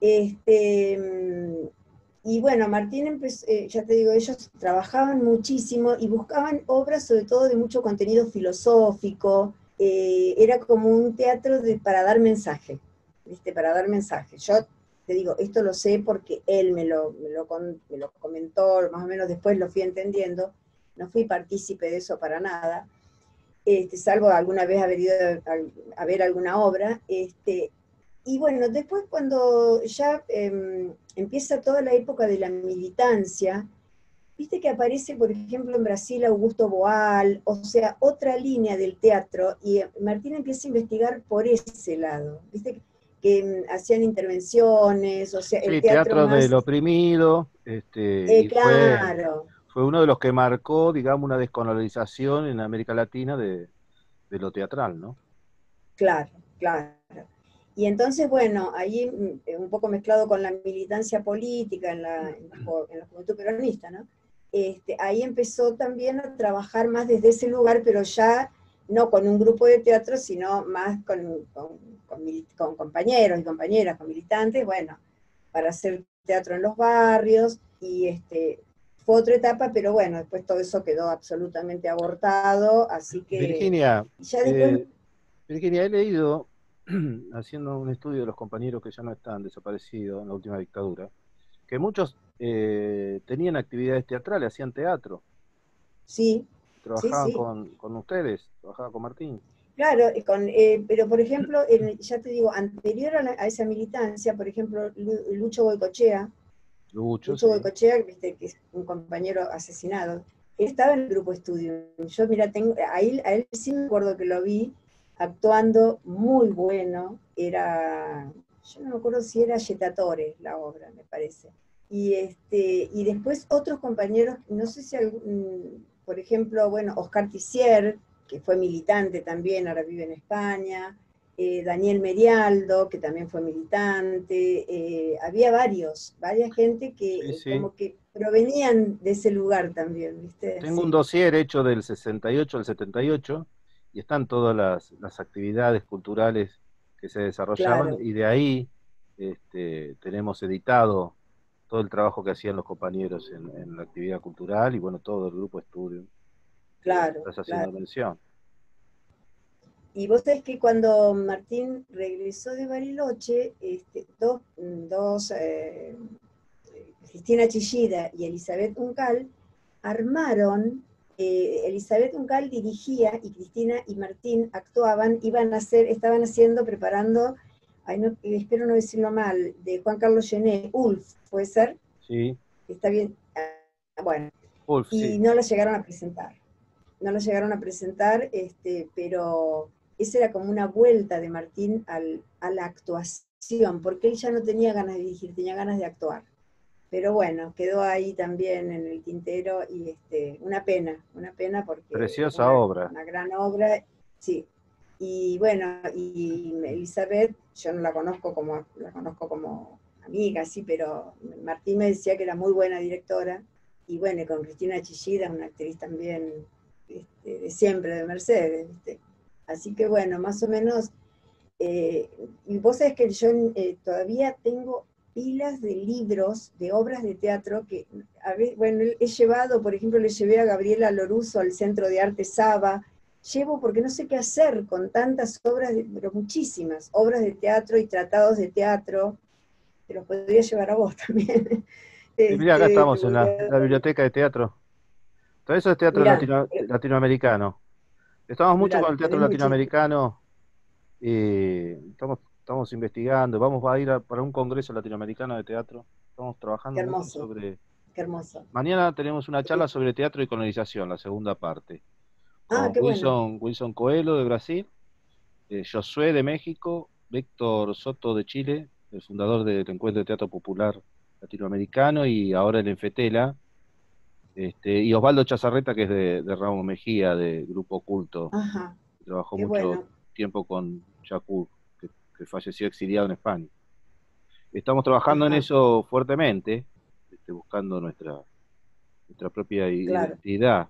Speaker 2: Este, mm, y bueno, Martín empezó, eh, ya te digo, ellos trabajaban muchísimo y buscaban obras sobre todo de mucho contenido filosófico, eh, era como un teatro para dar mensaje, ¿viste? Para dar mensaje. Yo te digo, esto lo sé porque él me lo, me lo, me lo comentó, más o menos después lo fui entendiendo, no fui partícipe de eso para nada, este, salvo alguna vez haber ido a, a ver alguna obra, este, y bueno, después cuando ya em, empieza toda la época de la militancia, viste que aparece, por ejemplo, en Brasil Augusto Boal, o sea, otra línea del teatro, y Martín empieza a investigar por ese lado. Viste que mm, hacían intervenciones, o sea,
Speaker 1: el teatro, del oprimido, este,
Speaker 2: eh, claro.
Speaker 1: Fue, uno de los que marcó, digamos, una descolonización en América Latina de, lo teatral, ¿no?
Speaker 2: Claro, claro. Y entonces, bueno, ahí mm, un poco mezclado con la militancia política en la, en la, juventud peronista, ¿no? Este, ahí empezó también a trabajar más desde ese lugar, pero ya no con un grupo de teatro, sino más con, con, compañeros y compañeras, con militantes, bueno, para hacer teatro en los barrios, y este, fue otra etapa, pero bueno, después todo eso quedó absolutamente abortado, así que...
Speaker 1: Virginia, eh, Virginia, he leído, haciendo un estudio de los compañeros que ya no están desaparecidos en la última dictadura, que muchos eh, tenían actividades teatrales, hacían teatro.
Speaker 2: Sí,
Speaker 1: trabajaban Con, ustedes, trabajaba con Martín.
Speaker 2: Claro, con, eh, pero por ejemplo, ya te digo, anterior a, esa militancia, por ejemplo, Lucho Boicochea,
Speaker 1: Lucho,
Speaker 2: Boicochea, que es un compañero asesinado, estaba en el grupo estudio. Yo, mira, tengo, a, él, a él sí me acuerdo que lo vi actuando muy bueno, era, yo no me acuerdo si era Yetatore la obra, me parece. Y, este, y después otros compañeros, no sé si algún, por ejemplo, bueno, Oscar Tissier, que fue militante también, ahora vive en España, eh, Daniel Merialdo, que también fue militante, eh, había varios, varias gente que como que provenían de ese lugar también, ¿viste?
Speaker 1: Tengo un dossier hecho del 68 al 78 y están todas las, actividades culturales que se desarrollaban y de ahí este, tenemos editado todo el trabajo que hacían los compañeros en, la actividad cultural y bueno, todo el grupo estudio.
Speaker 2: Claro.
Speaker 1: Estás haciendo mención.
Speaker 2: Y vos sabés que cuando Martín regresó de Bariloche, este, dos, dos eh, Cristina Chillida y Elizabeth Uncal armaron, eh, Elizabeth Uncal dirigía y Cristina y Martín actuaban, iban a hacer, estaban haciendo, preparando no, espero no decirlo mal, de Juan Carlos Gené, Ulf, ¿puede ser?
Speaker 1: Sí.
Speaker 2: Está bien. Ah, bueno. y no lo llegaron a presentar. No lo llegaron a presentar, este, pero esa era como una vuelta de Martín al, a la actuación, porque él ya no tenía ganas de dirigir, tenía ganas de actuar. Pero bueno, quedó ahí también en el tintero y este, una pena, una pena porque...
Speaker 1: Preciosa obra.
Speaker 2: Una gran obra, sí, y bueno, y Elizabeth, yo no la conozco como, la conozco como amiga, sí, pero Martín me decía que era muy buena directora. Y bueno, con Cristina Chillida, una actriz también este, de siempre, de Mercedes. Así que bueno, más o menos. Eh, y vos sabés que yo eh, todavía tengo pilas de libros, de obras de teatro que, a bueno, he llevado, por ejemplo, le llevé a Gabriela Loruso al Centro de Arte Saba, llevo porque no sé qué hacer con tantas obras, pero muchísimas obras de teatro y tratados de teatro, te los podría llevar a vos también.
Speaker 1: mira, acá este, estamos en la, biblioteca de teatro. Todo eso es teatro eh, latinoamericano. Estamos mucho con el teatro latinoamericano estamos, estamos investigando. Vamos a ir para un congreso latinoamericano de teatro. Estamos trabajando sobre...
Speaker 2: Qué hermoso.
Speaker 1: Mañana tenemos una charla sobre teatro y colonización, la segunda parte. Ah, Wilson, Wilson Coelho de Brasil, eh, Josué de México, Víctor Soto de Chile, el fundador del Encuentro de Teatro Popular Latinoamericano y ahora el Enfetela, este, y Osvaldo Chazarreta, que es de, de Ramos Mejía, de Grupo Oculto, trabajó mucho tiempo con Chacur, que, falleció exiliado en España. Estamos trabajando en eso fuertemente, este, buscando nuestra, nuestra propia identidad.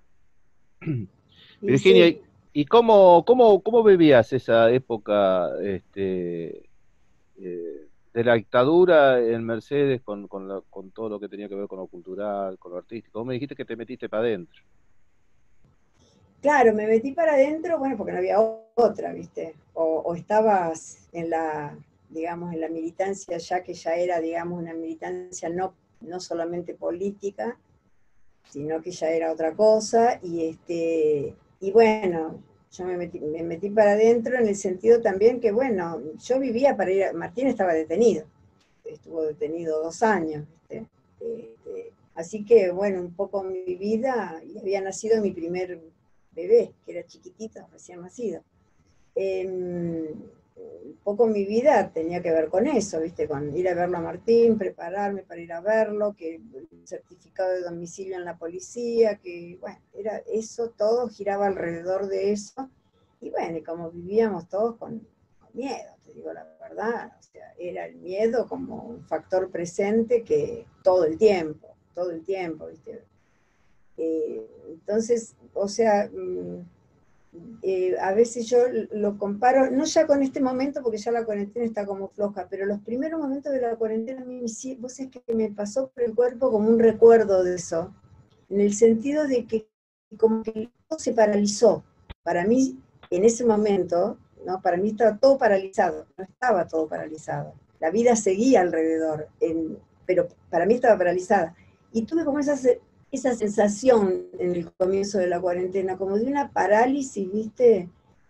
Speaker 1: Virginia, ¿y cómo, cómo, cómo vivías esa época este, eh, de la dictadura en Mercedes con, con, con, todo lo que tenía que ver con lo cultural, con lo artístico? Vos me dijiste que te metiste para adentro.
Speaker 2: Claro, me metí para adentro, bueno, porque no había otra, ¿viste? O, estabas en la, digamos, en la militancia ya que ya era, digamos, una militancia no, no solamente política, sino que ya era otra cosa, y este, y bueno, yo me metí, para adentro en el sentido también que, bueno, yo vivía para ir, a, Martín estaba detenido, estuvo detenido dos años, este, así que, bueno, un poco mi vida, y había nacido mi primer bebé, que era chiquitito, recién nacido. Em, un poco mi vida tenía que ver con eso, ¿viste? Con ir a verlo a Martín, prepararme para ir a verlo, que el certificado de domicilio en la policía, que, bueno, era eso, todo giraba alrededor de eso. Y bueno, y como vivíamos todos con, miedo, te digo la verdad, o sea, era el miedo como un factor presente que todo el tiempo, todo el tiempo, ¿viste? Eh, entonces, o sea, mm, eh, a veces yo lo comparo, no ya con este momento, porque ya la cuarentena está como floja, pero los primeros momentos de la cuarentena a mí, vos es que me pasó por el cuerpo como un recuerdo de eso, en el sentido de que como que todo se paralizó. Para mí, en ese momento, ¿no? para mí estaba todo paralizado, no estaba todo paralizado. La vida seguía alrededor, pero para mí estaba paralizada. Y tuve como esa esa sensación en el comienzo de la cuarentena, como de una parálisis, ¿viste?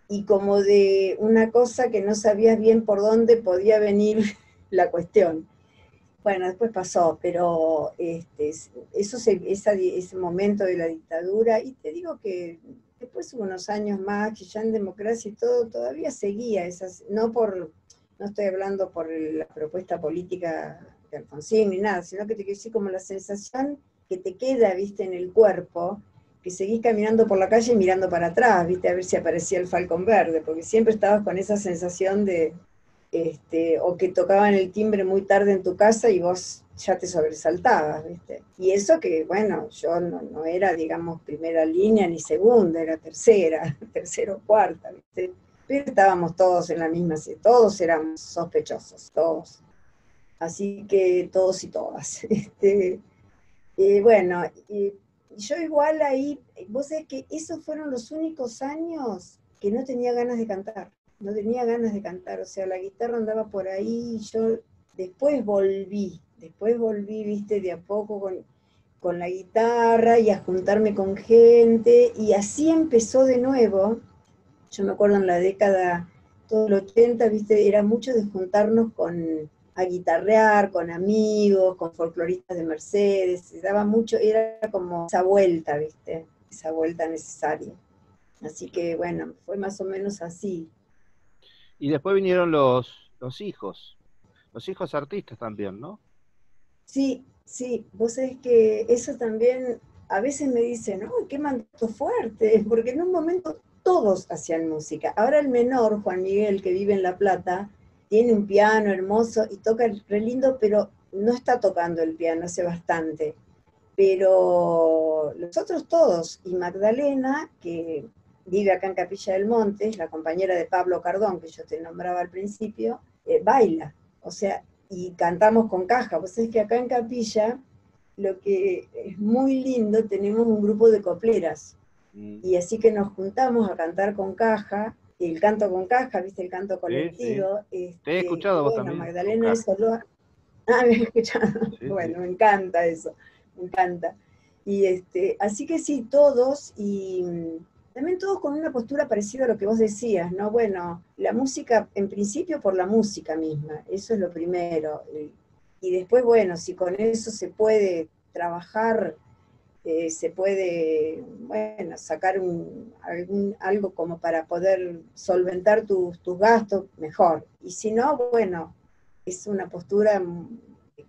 Speaker 2: Y como de una cosa que no sabías bien por dónde podía venir la cuestión. Bueno, después pasó, pero este, eso ese momento de la dictadura, y te digo que después hubo unos años más que ya en democracia y todo, todavía seguía esas, no por, no estoy hablando por la propuesta política de Alfonsín ni nada, sino que te quiero decir como la sensación te queda, viste, en el cuerpo, que seguís caminando por la calle mirando para atrás, viste, a ver si aparecía el falcón verde, porque siempre estabas con esa sensación de, este, o que tocaban el timbre muy tarde en tu casa y vos ya te sobresaltabas, viste. Y eso que, bueno, yo no, era, digamos, primera línea ni segunda, era tercera, tercera o cuarta, viste. Pero estábamos todos en la misma, todos éramos sospechosos, todos. Así que todos y todas. Este, bueno, yo igual ahí, vos sabés que esos fueron los únicos años que no tenía ganas de cantar, no tenía ganas de cantar, o sea, la guitarra andaba por ahí, y yo después volví, después volví, viste, de a poco con, con la guitarra y a juntarme con gente, y así empezó de nuevo, yo me acuerdo en la década, todo el 80, viste, era mucho de juntarnos con a guitarrear con amigos, con folcloristas de Mercedes, se daba mucho, era como esa vuelta, ¿viste? Esa vuelta necesaria. Así que bueno, fue más o menos así.
Speaker 1: Y después vinieron los, los hijos, los hijos artistas también, ¿no?
Speaker 2: Sí, sí, vos sabés que eso también, a veces me dicen, ¡ay, qué manto fuerte! Porque en un momento todos hacían música. Ahora el menor, Juan Miguel, que vive en La Plata, tiene un piano hermoso y toca re lindo, pero no está tocando el piano hace bastante. Pero los otros todos, y Magdalena, que vive acá en Capilla del Monte, es la compañera de Pablo Cardón, que yo te nombraba al principio, eh, baila. O sea, y cantamos con caja. Pues es que acá en Capilla, lo que es muy lindo, tenemos un grupo de copleras. Mm. Y así que nos juntamos a cantar con caja el canto con caja, viste el canto colectivo.
Speaker 1: Te he este, escuchado vos
Speaker 2: también. Magdalena solo. Ah, me he escuchado. bueno, me encanta eso, me encanta. Y este, así que sí, todos, y mm, también todos con una postura parecida a lo que vos decías, ¿no? Bueno, la música, en principio por la música misma, eso es lo primero. Y después, bueno, si con eso se puede trabajar eh, se puede, bueno, sacar un, algún, algo como para poder solventar tus, gastos, mejor. Y si no, bueno, es una postura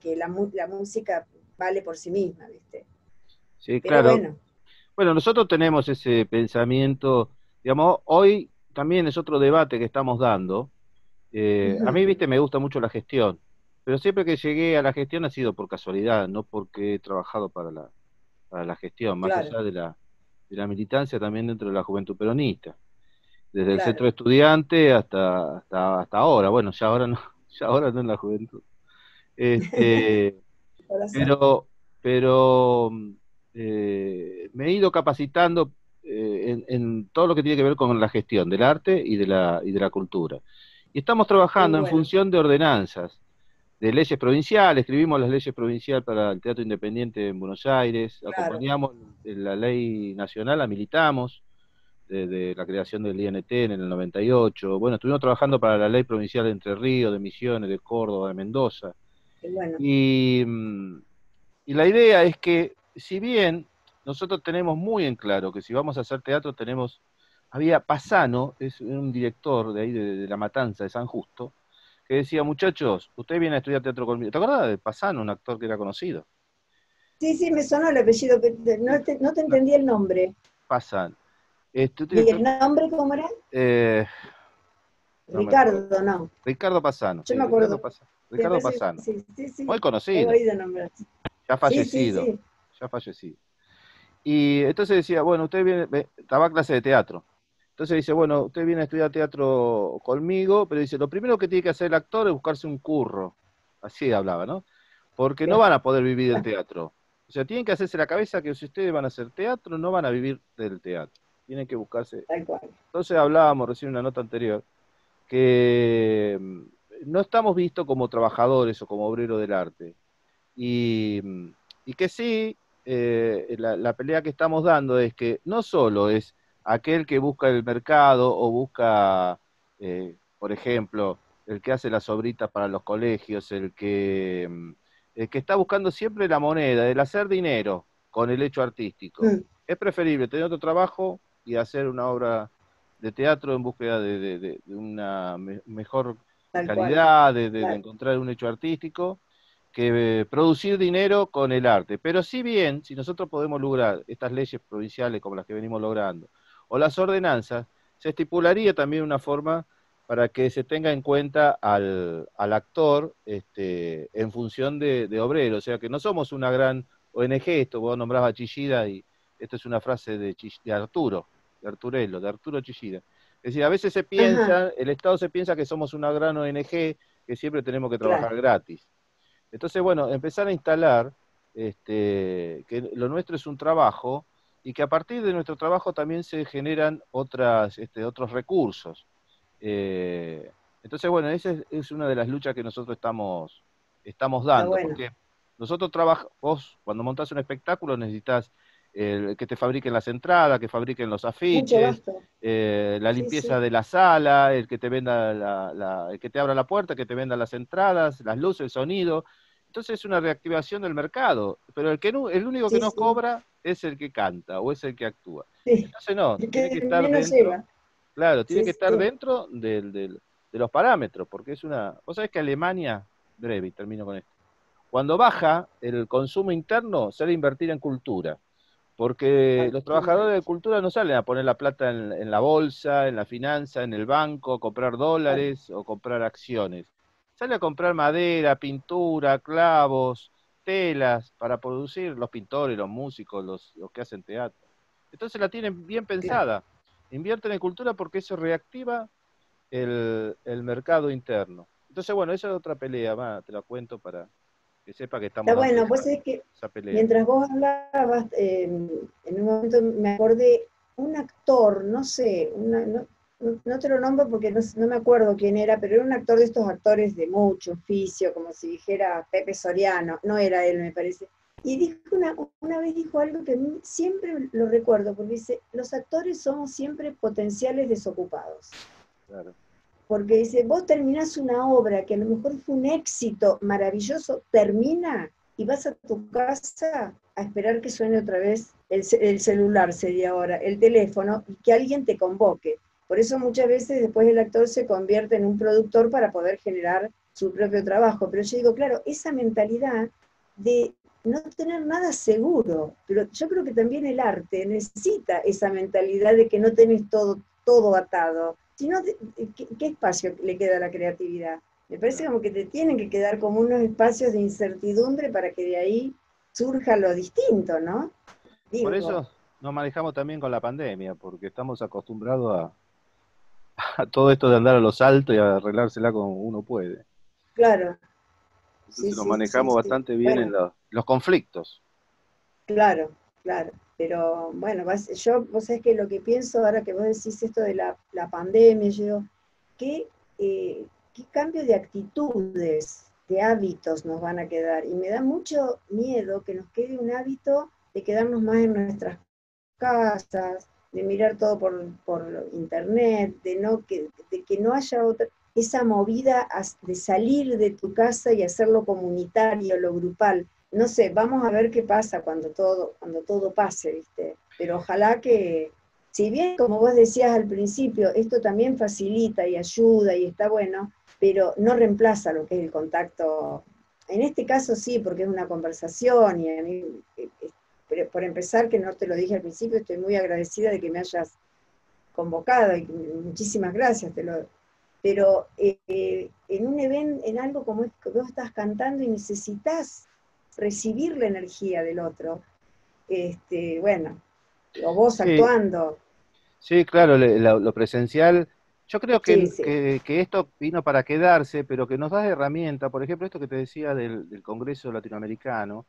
Speaker 2: que la, la música vale por sí misma, ¿viste?
Speaker 1: Sí, claro. Bueno. nosotros tenemos ese pensamiento, digamos, hoy también es otro debate que estamos dando. Eh, a mí, viste, me gusta mucho la gestión, pero siempre que llegué a la gestión ha sido por casualidad, no porque he trabajado para la, para la gestión, más allá de la, de la militancia también dentro de la juventud peronista. Desde el centro estudiante hasta, hasta, hasta ahora, bueno, ya ahora no, ya ahora no en la juventud. Este, pero pero eh, me he ido capacitando eh, en, todo lo que tiene que ver con la gestión del arte y de la, y de la cultura. Y estamos trabajando en función de ordenanzas de leyes provinciales, escribimos las leyes provinciales para el Teatro Independiente en Buenos Aires, acompañamos la ley nacional, la militamos, desde la creación del INT en el 98, bueno, estuvimos trabajando para la ley provincial de Entre Ríos, de Misiones, de Córdoba, de Mendoza. Y, mm, y la idea es que, si bien nosotros tenemos muy en claro que si vamos a hacer teatro tenemos había Pasano, es un director de ahí de, La Matanza, de San Justo, que decía, muchachos, ustedes vienen a estudiar teatro conmigo. ¿Te acordás de Pasano, un actor que era conocido?
Speaker 2: Sí, sí, me sonó el apellido, no te, no te entendí el nombre.
Speaker 1: Pasano.
Speaker 2: Este, ¿Y el nombre cómo era?
Speaker 1: Eh,
Speaker 2: Ricardo, no.
Speaker 1: Ricardo Pasano.
Speaker 2: Yo me acuerdo.
Speaker 1: Ricardo, Pasano. Sí, sí, sí. Muy conocido. Ya fallecido. Ya fallecido. Y entonces decía, bueno, usted viene, estaba clase de teatro. Entonces dice, bueno, usted viene a estudiar teatro conmigo, pero dice, lo primero que tiene que hacer el actor es buscarse un curro. Así hablaba, ¿no? Porque no van a poder vivir del teatro. O sea, tienen que hacerse la cabeza que si ustedes van a hacer teatro, no van a vivir del teatro. Tienen que buscarse. Entonces hablábamos recién en una nota anterior que mm, no estamos vistos como trabajadores o como obreros del arte. Y, mm, que sí, eh, la, pelea que estamos dando es que no solo es aquel que busca el mercado o busca, eh, por ejemplo, el que hace las obritas para los colegios, el que, mm, el que está buscando siempre la moneda, el hacer dinero con el hecho artístico. Es preferible tener otro trabajo y hacer una obra de teatro en búsqueda de, una mejor calidad, de, encontrar un hecho artístico, que eh, producir dinero con el arte. Pero si bien, si nosotros podemos lograr estas leyes provinciales como las que venimos logrando, o las ordenanzas, se estipularía también una forma para que se tenga en cuenta al, actor este, en función de, obrero. O sea, que no somos una gran ONG, esto vos nombrabas a Chillida y esto es una frase de, de Arturo, de Arturello, de Arturo Chillida. Es decir, a veces se piensa, el Estado se piensa que somos una gran ONG, que siempre tenemos que trabajar gratis. Entonces, bueno, empezar a instalar este, que lo nuestro es un trabajo y que a partir de nuestro trabajo también se generan otras, este, otros recursos. Eh, entonces, bueno, esa es, una de las luchas que nosotros estamos, estamos dando, porque nosotros trabajamos, vos cuando montás un espectáculo necesitas que te fabriquen las entradas, que fabriquen los afiches, eh, la limpieza de la sala, el que te venda la, el que te abra la puerta, que te venda las entradas, las luces, el sonido. Entonces es una reactivación del mercado, pero el que el único que no cobra es el que canta o es el que actúa. Entonces no, tiene que estar dentro. Claro, tiene que estar dentro del, de los parámetros, porque es una. Vos sabés que Alemania, breve, y termino con esto. Cuando baja el consumo interno, sale a invertir en cultura. Porque los trabajadores de cultura no salen a poner la plata en, la bolsa, en la finanza, en el banco, comprar dólares o comprar acciones. Sale a comprar madera, pintura, clavos, telas para producir los pintores, los músicos, los, los que hacen teatro. Entonces la tienen bien pensada. Invierten en cultura porque eso reactiva el, el mercado interno. Entonces, bueno, esa es otra pelea, va, te la cuento para, que sepa que estamos...
Speaker 2: bueno, pues es que mientras vos hablabas, eh, en un momento me acordé, un actor, no sé, no, no, te lo nombro porque no, no, me acuerdo quién era, pero era un actor de estos actores de mucho oficio, como si dijera Pepe Soriano, no era él, me parece. Y dijo una, una vez dijo algo que siempre lo recuerdo, porque dice, los actores somos siempre potenciales desocupados. Claro. Porque dice, vos terminás una obra que a lo mejor fue un éxito maravilloso, termina y vas a tu casa a esperar que suene otra vez el, celular, sería ahora, el teléfono, y que alguien te convoque. Por eso muchas veces después el actor se convierte en un productor para poder generar su propio trabajo. Pero yo digo, claro, esa mentalidad de no tener nada seguro, pero yo creo que también el arte necesita esa mentalidad de que no tenés todo, todo atado, si no, ¿qué, espacio le queda a la creatividad? Me parece como que te tienen que quedar como unos espacios de incertidumbre para que de ahí surja lo distinto, ¿no?
Speaker 1: Por eso nos manejamos también con la pandemia, porque estamos acostumbrados a, todo esto de andar a los altos y arreglársela como uno puede.
Speaker 2: Claro.
Speaker 1: Entonces nos manejamos bastante bien en los conflictos.
Speaker 2: Claro, claro. Pero bueno, yo, vos sabés que lo que pienso ahora que vos decís esto de la, pandemia, yo digo, ¿qué, eh, ¿qué cambio de actitudes, de hábitos nos van a quedar? Y me da mucho miedo que nos quede un hábito de quedarnos más en nuestras casas, de mirar todo por, por internet, de, no, que, de que no haya otra, esa movida de salir de tu casa y hacerlo comunitario, lo grupal no sé, vamos a ver qué pasa cuando todo, cuando todo pase, ¿viste? Pero ojalá que, si bien, como vos decías al principio, esto también facilita y ayuda y está bueno, pero no reemplaza lo que es el contacto. En este caso sí, porque es una conversación y a mí, eh, por empezar, que no te lo dije al principio, estoy muy agradecida de que me hayas convocado y muchísimas gracias, te lo, pero eh, en un evento, en algo como es que vos estás cantando y necesitas recibir la energía del otro, este, bueno, o vos actuando,
Speaker 1: Sí, claro, lo, presencial. Yo creo que, que, esto vino para quedarse, pero que nos da herramienta. Por ejemplo, esto que te decía del, Congreso Latinoamericano.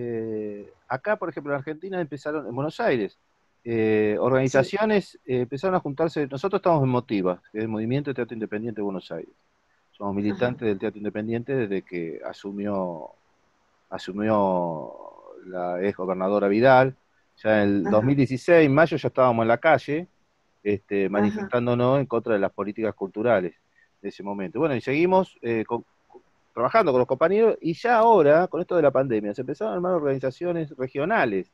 Speaker 1: Eh, acá, por ejemplo, en Argentina empezaron, en Buenos Aires, eh, organizaciones eh, empezaron a juntarse. Nosotros estamos en Motiva, que es el Movimiento de Teatro Independiente de Buenos Aires. Somos militantes del Teatro Independiente desde que asumió, asumió la ex gobernadora Vidal ya en el 2016, en mayo, ya estábamos en la calle este, manifestándonos en contra de las políticas culturales de ese momento. Bueno, y seguimos eh, trabajando con los compañeros y ya ahora, con esto de la pandemia, se empezaron a armar organizaciones regionales.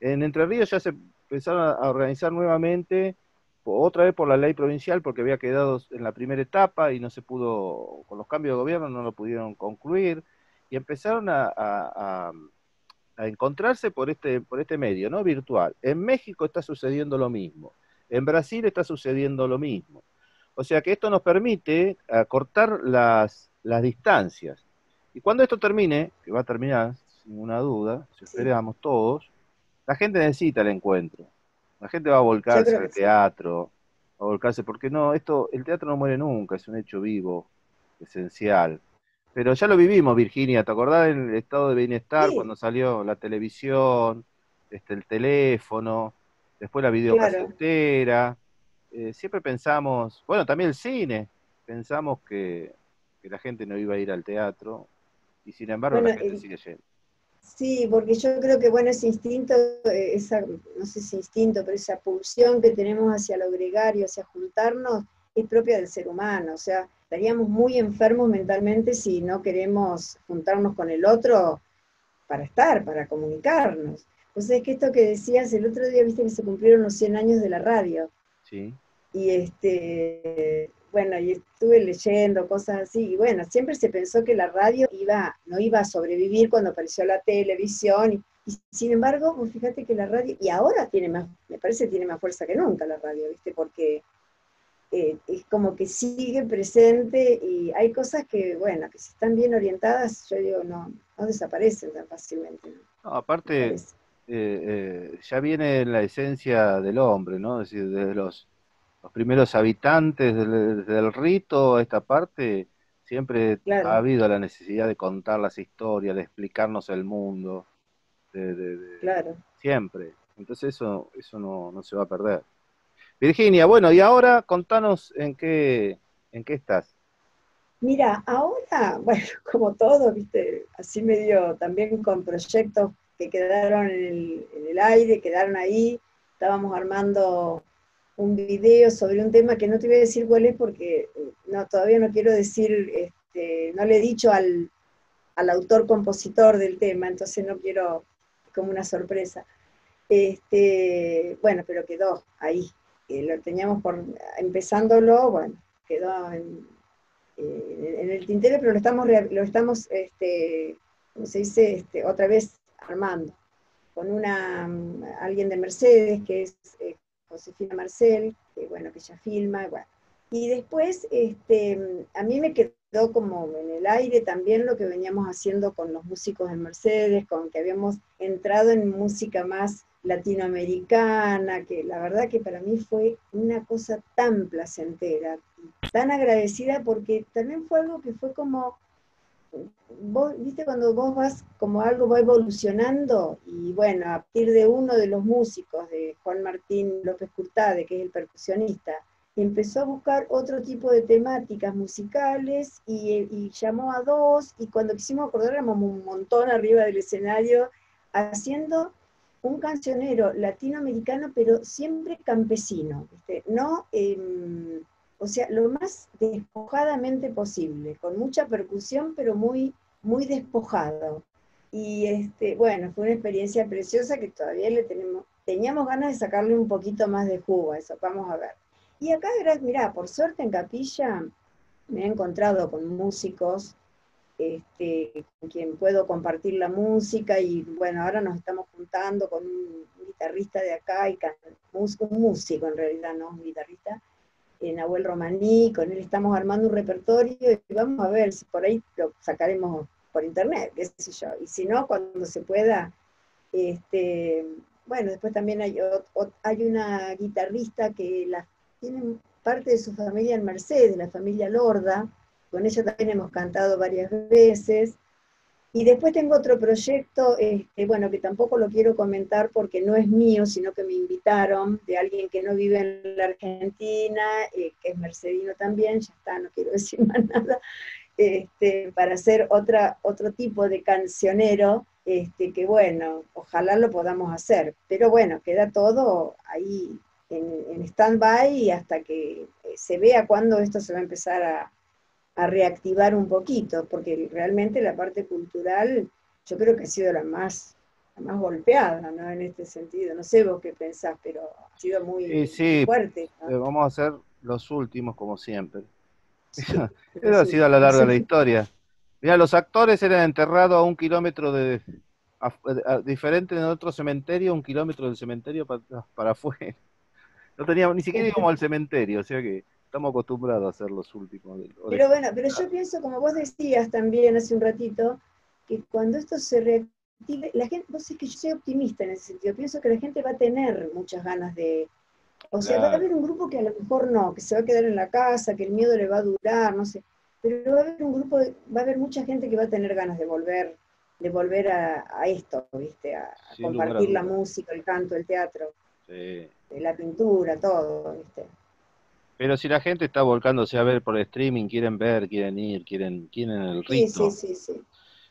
Speaker 1: En Entre Ríos ya se empezaron a organizar nuevamente, otra vez por la ley provincial, porque había quedado en la primera etapa y no se pudo, con los cambios de gobierno no lo pudieron concluir, y empezaron a a encontrarse por este, por este medio, ¿no? Virtual. En México está sucediendo lo mismo. En Brasil está sucediendo lo mismo. O sea que esto nos permite acortar las, las distancias. Y cuando esto termine, que va a terminar sin ninguna duda, si esperamos todos, la gente necesita el encuentro. La gente va a volcarse al teatro, va a volcarse, porque no, esto, el teatro no muere nunca, es un hecho vivo, esencial. Pero ya lo vivimos, Virginia, ¿te acordás del estado de bienestar cuando salió la televisión, este, el teléfono, después la videocasetera? Eh, siempre pensamos, bueno, también el cine, pensamos que, la gente no iba a ir al teatro y sin embargo la gente sigue yendo.
Speaker 2: Sí, porque yo creo que, bueno, ese instinto, eh, esa, no sé si instinto, pero esa pulsión que tenemos hacia lo gregario, hacia juntarnos, es propia del ser humano. O sea, estaríamos muy enfermos mentalmente si no queremos juntarnos con el otro para estar, para comunicarnos. Pues es que esto que decías, el otro día viste que se cumplieron los 100 años de la radio.
Speaker 1: Sí.
Speaker 2: Y este, bueno, y estuve leyendo cosas así, y bueno, siempre se pensó que la radio iba, no iba a sobrevivir cuando apareció la televisión, y, y sin embargo, pues fíjate que la radio, y ahora tiene más, me parece tiene más fuerza que nunca la radio, ¿viste? Porque eh, es como que sigue presente y hay cosas que, bueno, que si están bien orientadas, yo digo, no, no desaparecen tan fácilmente.
Speaker 1: aparte, eh, eh, ya viene la esencia del hombre, ¿no? Es decir, desde los, los primeros habitantes del, rito, esta parte, siempre ha habido la necesidad de contar las historias, de explicarnos el mundo.
Speaker 2: claro.
Speaker 1: Siempre. Entonces eso, eso no, no se va a perder. Virginia, bueno, y ahora contanos en qué, en qué estás.
Speaker 2: Mira, ahora, bueno, como todo, viste, así medio también con proyectos que quedaron en el, aire, quedaron ahí, estábamos armando un video sobre un tema que no te voy a decir cuál es porque no, todavía no quiero decir, este, no le he dicho al, al autor-compositor del tema, entonces no quiero como una sorpresa. Este, bueno, pero quedó ahí, lo teníamos por, empezándolo, bueno, quedó en, eh, en, el tintero, pero lo estamos, lo estamos este, ¿cómo se dice? Este, otra vez armando, con una, alguien de Mercedes, que es eh, Josefina Marcel, que bueno, que ella filma. Y después, este, a mí me quedó como en el aire también lo que veníamos haciendo con los músicos de Mercedes, con que habíamos entrado en música más latinoamericana, que la verdad que para mí fue una cosa tan placentera, tan agradecida porque también fue algo que fue como, vos, viste cuando vos vas, como algo va evolucionando, y bueno, a partir de uno de los músicos, de Juan Martín López Curtade, que es el percusionista, empezó a buscar otro tipo de temáticas musicales y, llamó a dos, y cuando quisimos acordar éramos un montón arriba del escenario, haciendo un cancionero latinoamericano, pero siempre campesino, no, em, o sea, lo más despojadamente posible, con mucha percusión, pero muy, muy despojado. Y este, bueno, fue una experiencia preciosa que todavía le tenemos, teníamos ganas de sacarle un poquito más de jugo a eso, vamos a ver. Y acá, mirá, por suerte en Capilla me he encontrado con músicos este, con quien puedo compartir la música y bueno, ahora nos estamos juntando con un guitarrista de acá y un músico en realidad, no un guitarrista, en Nahuel Romaní, con él estamos armando un repertorio y vamos a ver si por ahí lo sacaremos por internet, qué sé yo, y si no, cuando se pueda, este, bueno, después también hay, hay una guitarrista que la, tiene parte de su familia en Mercedes, la familia Lorda, con ella también hemos cantado varias veces. Y después tengo otro proyecto, este, bueno, que tampoco lo quiero comentar porque no es mío, sino que me invitaron de alguien que no vive en la Argentina, eh, que es mercedino también, ya está, no quiero decir más nada, este, para hacer otra, otro tipo de cancionero, este, que bueno, ojalá lo podamos hacer. Pero bueno, queda todo ahí en, en stand-by hasta que eh, se vea cuándo esto se va a empezar a, a reactivar un poquito, porque realmente la parte cultural yo creo que ha sido la más, más golpeada, ¿no? En este sentido. No sé vos qué pensás, pero ha sido muy fuerte.
Speaker 1: Eh, vamos a ser los últimos como siempre. Eso ha sido a lo largo de la historia. Mira, los actores eran enterrados a un kilómetro de, diferente de otro cementerio, un kilómetro del cementerio para, para afuera. No teníamos, ni siquiera íbamos al cementerio, o sea que estamos acostumbrados a ser los últimos.
Speaker 2: Pero bueno, pero yo pienso, como vos decías también hace un ratito, que cuando esto se reactive, la gente, vos es que yo soy optimista en ese sentido, pienso que la gente va a tener muchas ganas de, o sea, va a haber un grupo que a lo mejor no, que se va a quedar en la casa, que el miedo le va a durar, no sé, pero va a haber un grupo, va a haber mucha gente que va a tener ganas de volver, de volver a, esto, ¿viste? A, compartir la música, el canto, el teatro, la pintura, todo, ¿viste?
Speaker 1: Pero si la gente está volcándose a ver por streaming, quieren ver, quieren ir, quieren, quieren el ritmo. Sí, sí, sí,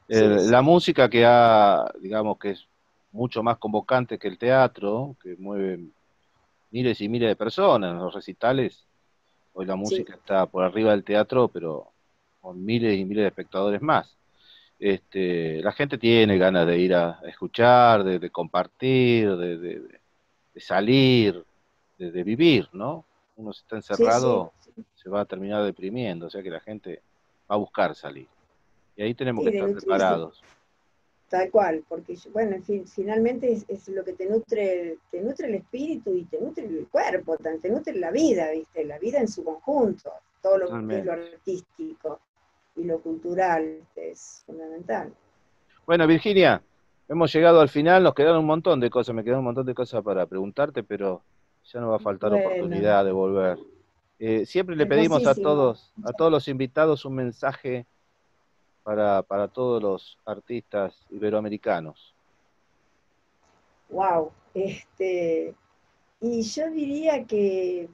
Speaker 1: la música que ha, digamos que es mucho más convocante que el teatro, que mueve miles y miles de personas, los recitales. Hoy la música está por arriba del teatro, pero con miles y miles de espectadores más. Este, la gente tiene ganas de ir a, escuchar, de, compartir, de, salir, de, vivir, ¿no? Uno se está encerrado, se va a terminar deprimiendo, o sea que la gente va a buscar salir. Y ahí tenemos que estar preparados.
Speaker 2: Tal cual, porque bueno, en fin, finalmente es, lo que te nutre, te nutre el espíritu y te nutre el cuerpo, te nutre la vida, ¿viste? La vida en su conjunto, todo lo que es lo artístico y lo cultural es fundamental.
Speaker 1: Bueno, Virginia, hemos llegado al final, nos quedaron un montón de cosas, me quedan un montón de cosas para preguntarte, pero ya no va a faltar oportunidad de volver. Eh, siempre le pedimos a todos, a todos los invitados un mensaje para, para todos los artistas iberoamericanos.
Speaker 2: Wow, este, y yo diría que,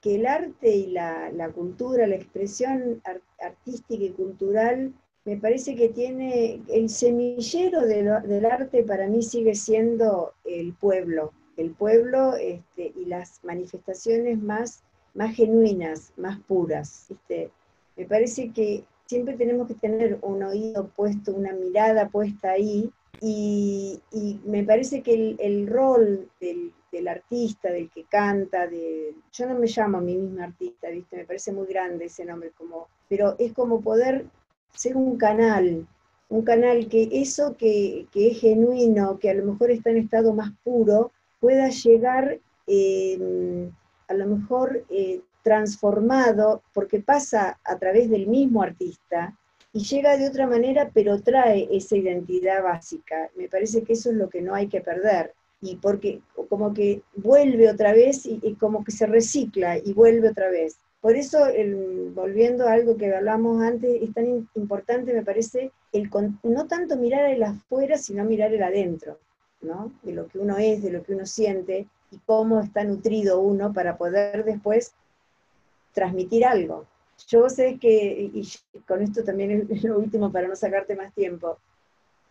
Speaker 2: que el arte y la, cultura, la expresión artística y cultural, me parece que tiene, el semillero del arte para mí sigue siendo el pueblo, el pueblo este, y las manifestaciones más, más genuinas, más puras. Me parece que siempre tenemos que tener un oído puesto, una mirada puesta ahí, y, me parece que el, rol del, artista, del que canta, de, yo no me llamo a mí misma artista, ¿viste? me parece muy grande ese nombre, como, pero es como poder ser un canal, un canal que eso que, que es genuino, que a lo mejor está en estado más puro, pueda llegar eh, a lo mejor eh, transformado, porque pasa a través del mismo artista y llega de otra manera, pero trae esa identidad básica. Me parece que eso es lo que no hay que perder. Y porque como que vuelve otra vez y, como que se recicla y vuelve otra vez. Por eso, volviendo a algo que hablamos antes, es tan importante, me parece, el, no tanto mirar el afuera, sino mirar el adentro de lo que uno es, de lo que uno siente y cómo está nutrido uno para poder después transmitir algo. Yo sé que, y con esto también es lo último para no sacarte más tiempo,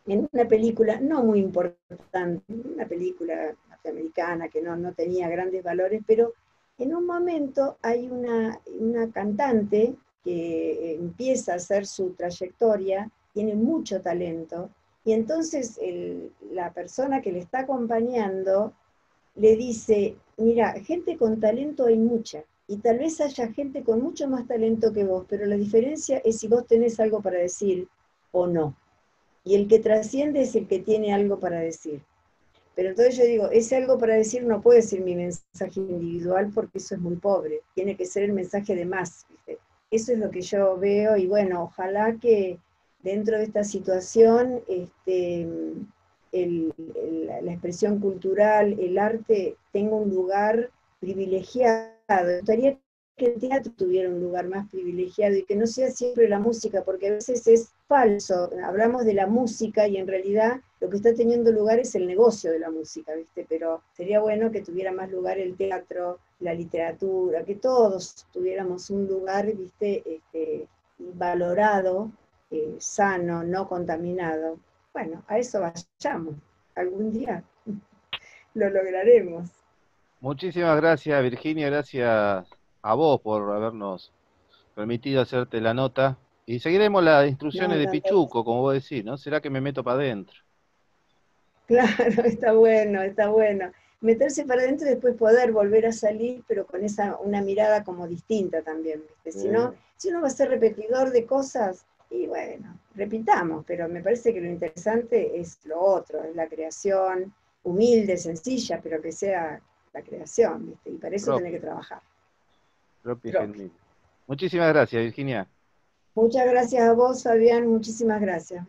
Speaker 2: en una película no muy importante, una película norteamericana que no, no tenía grandes valores, pero en un momento hay una, una cantante que empieza a hacer su trayectoria, tiene mucho talento, y entonces la persona que le está acompañando le dice, mira, gente con talento hay mucha, y tal vez haya gente con mucho más talento que vos, pero la diferencia es si vos tenés algo para decir o no. Y el que trasciende es el que tiene algo para decir. Pero entonces yo digo, ese algo para decir no puede ser mi mensaje individual porque eso es muy pobre, tiene que ser el mensaje de más. Eso es lo que yo veo y bueno, ojalá que dentro de esta situación este, la expresión cultural, el arte tenga un lugar privilegiado. Me gustaría que el teatro tuviera un lugar más privilegiado y que no sea siempre la música, porque a veces es falso. Hablamos de la música y en realidad lo que está teniendo lugar es el negocio de la música, ¿viste? Pero sería bueno que tuviera más lugar el teatro, la literatura, que todos tuviéramos un lugar, ¿viste? Este, valorado, eh, sano, no contaminado. Bueno, a eso vayamos. Algún día lo lograremos.
Speaker 1: Muchísimas gracias, Virginia. Gracias a vos por habernos permitido hacerte la nota. Y seguiremos las instrucciones de Pichuco, como vos decís, ¿no? ¿Será que me meto para adentro?
Speaker 2: Claro, está bueno, está bueno. Meterse para adentro y después poder volver a salir, pero con esa una mirada como distinta también, Si no, si uno va a ser repetidor de cosas, y bueno, repitamos, pero me parece que lo interesante es lo otro, es la creación humilde, sencilla, pero que sea la creación, ¿viste? Y para eso tiene que trabajar.
Speaker 1: Muchísimas gracias, Virginia.
Speaker 2: Muchas gracias a vos, Fabián, muchísimas gracias.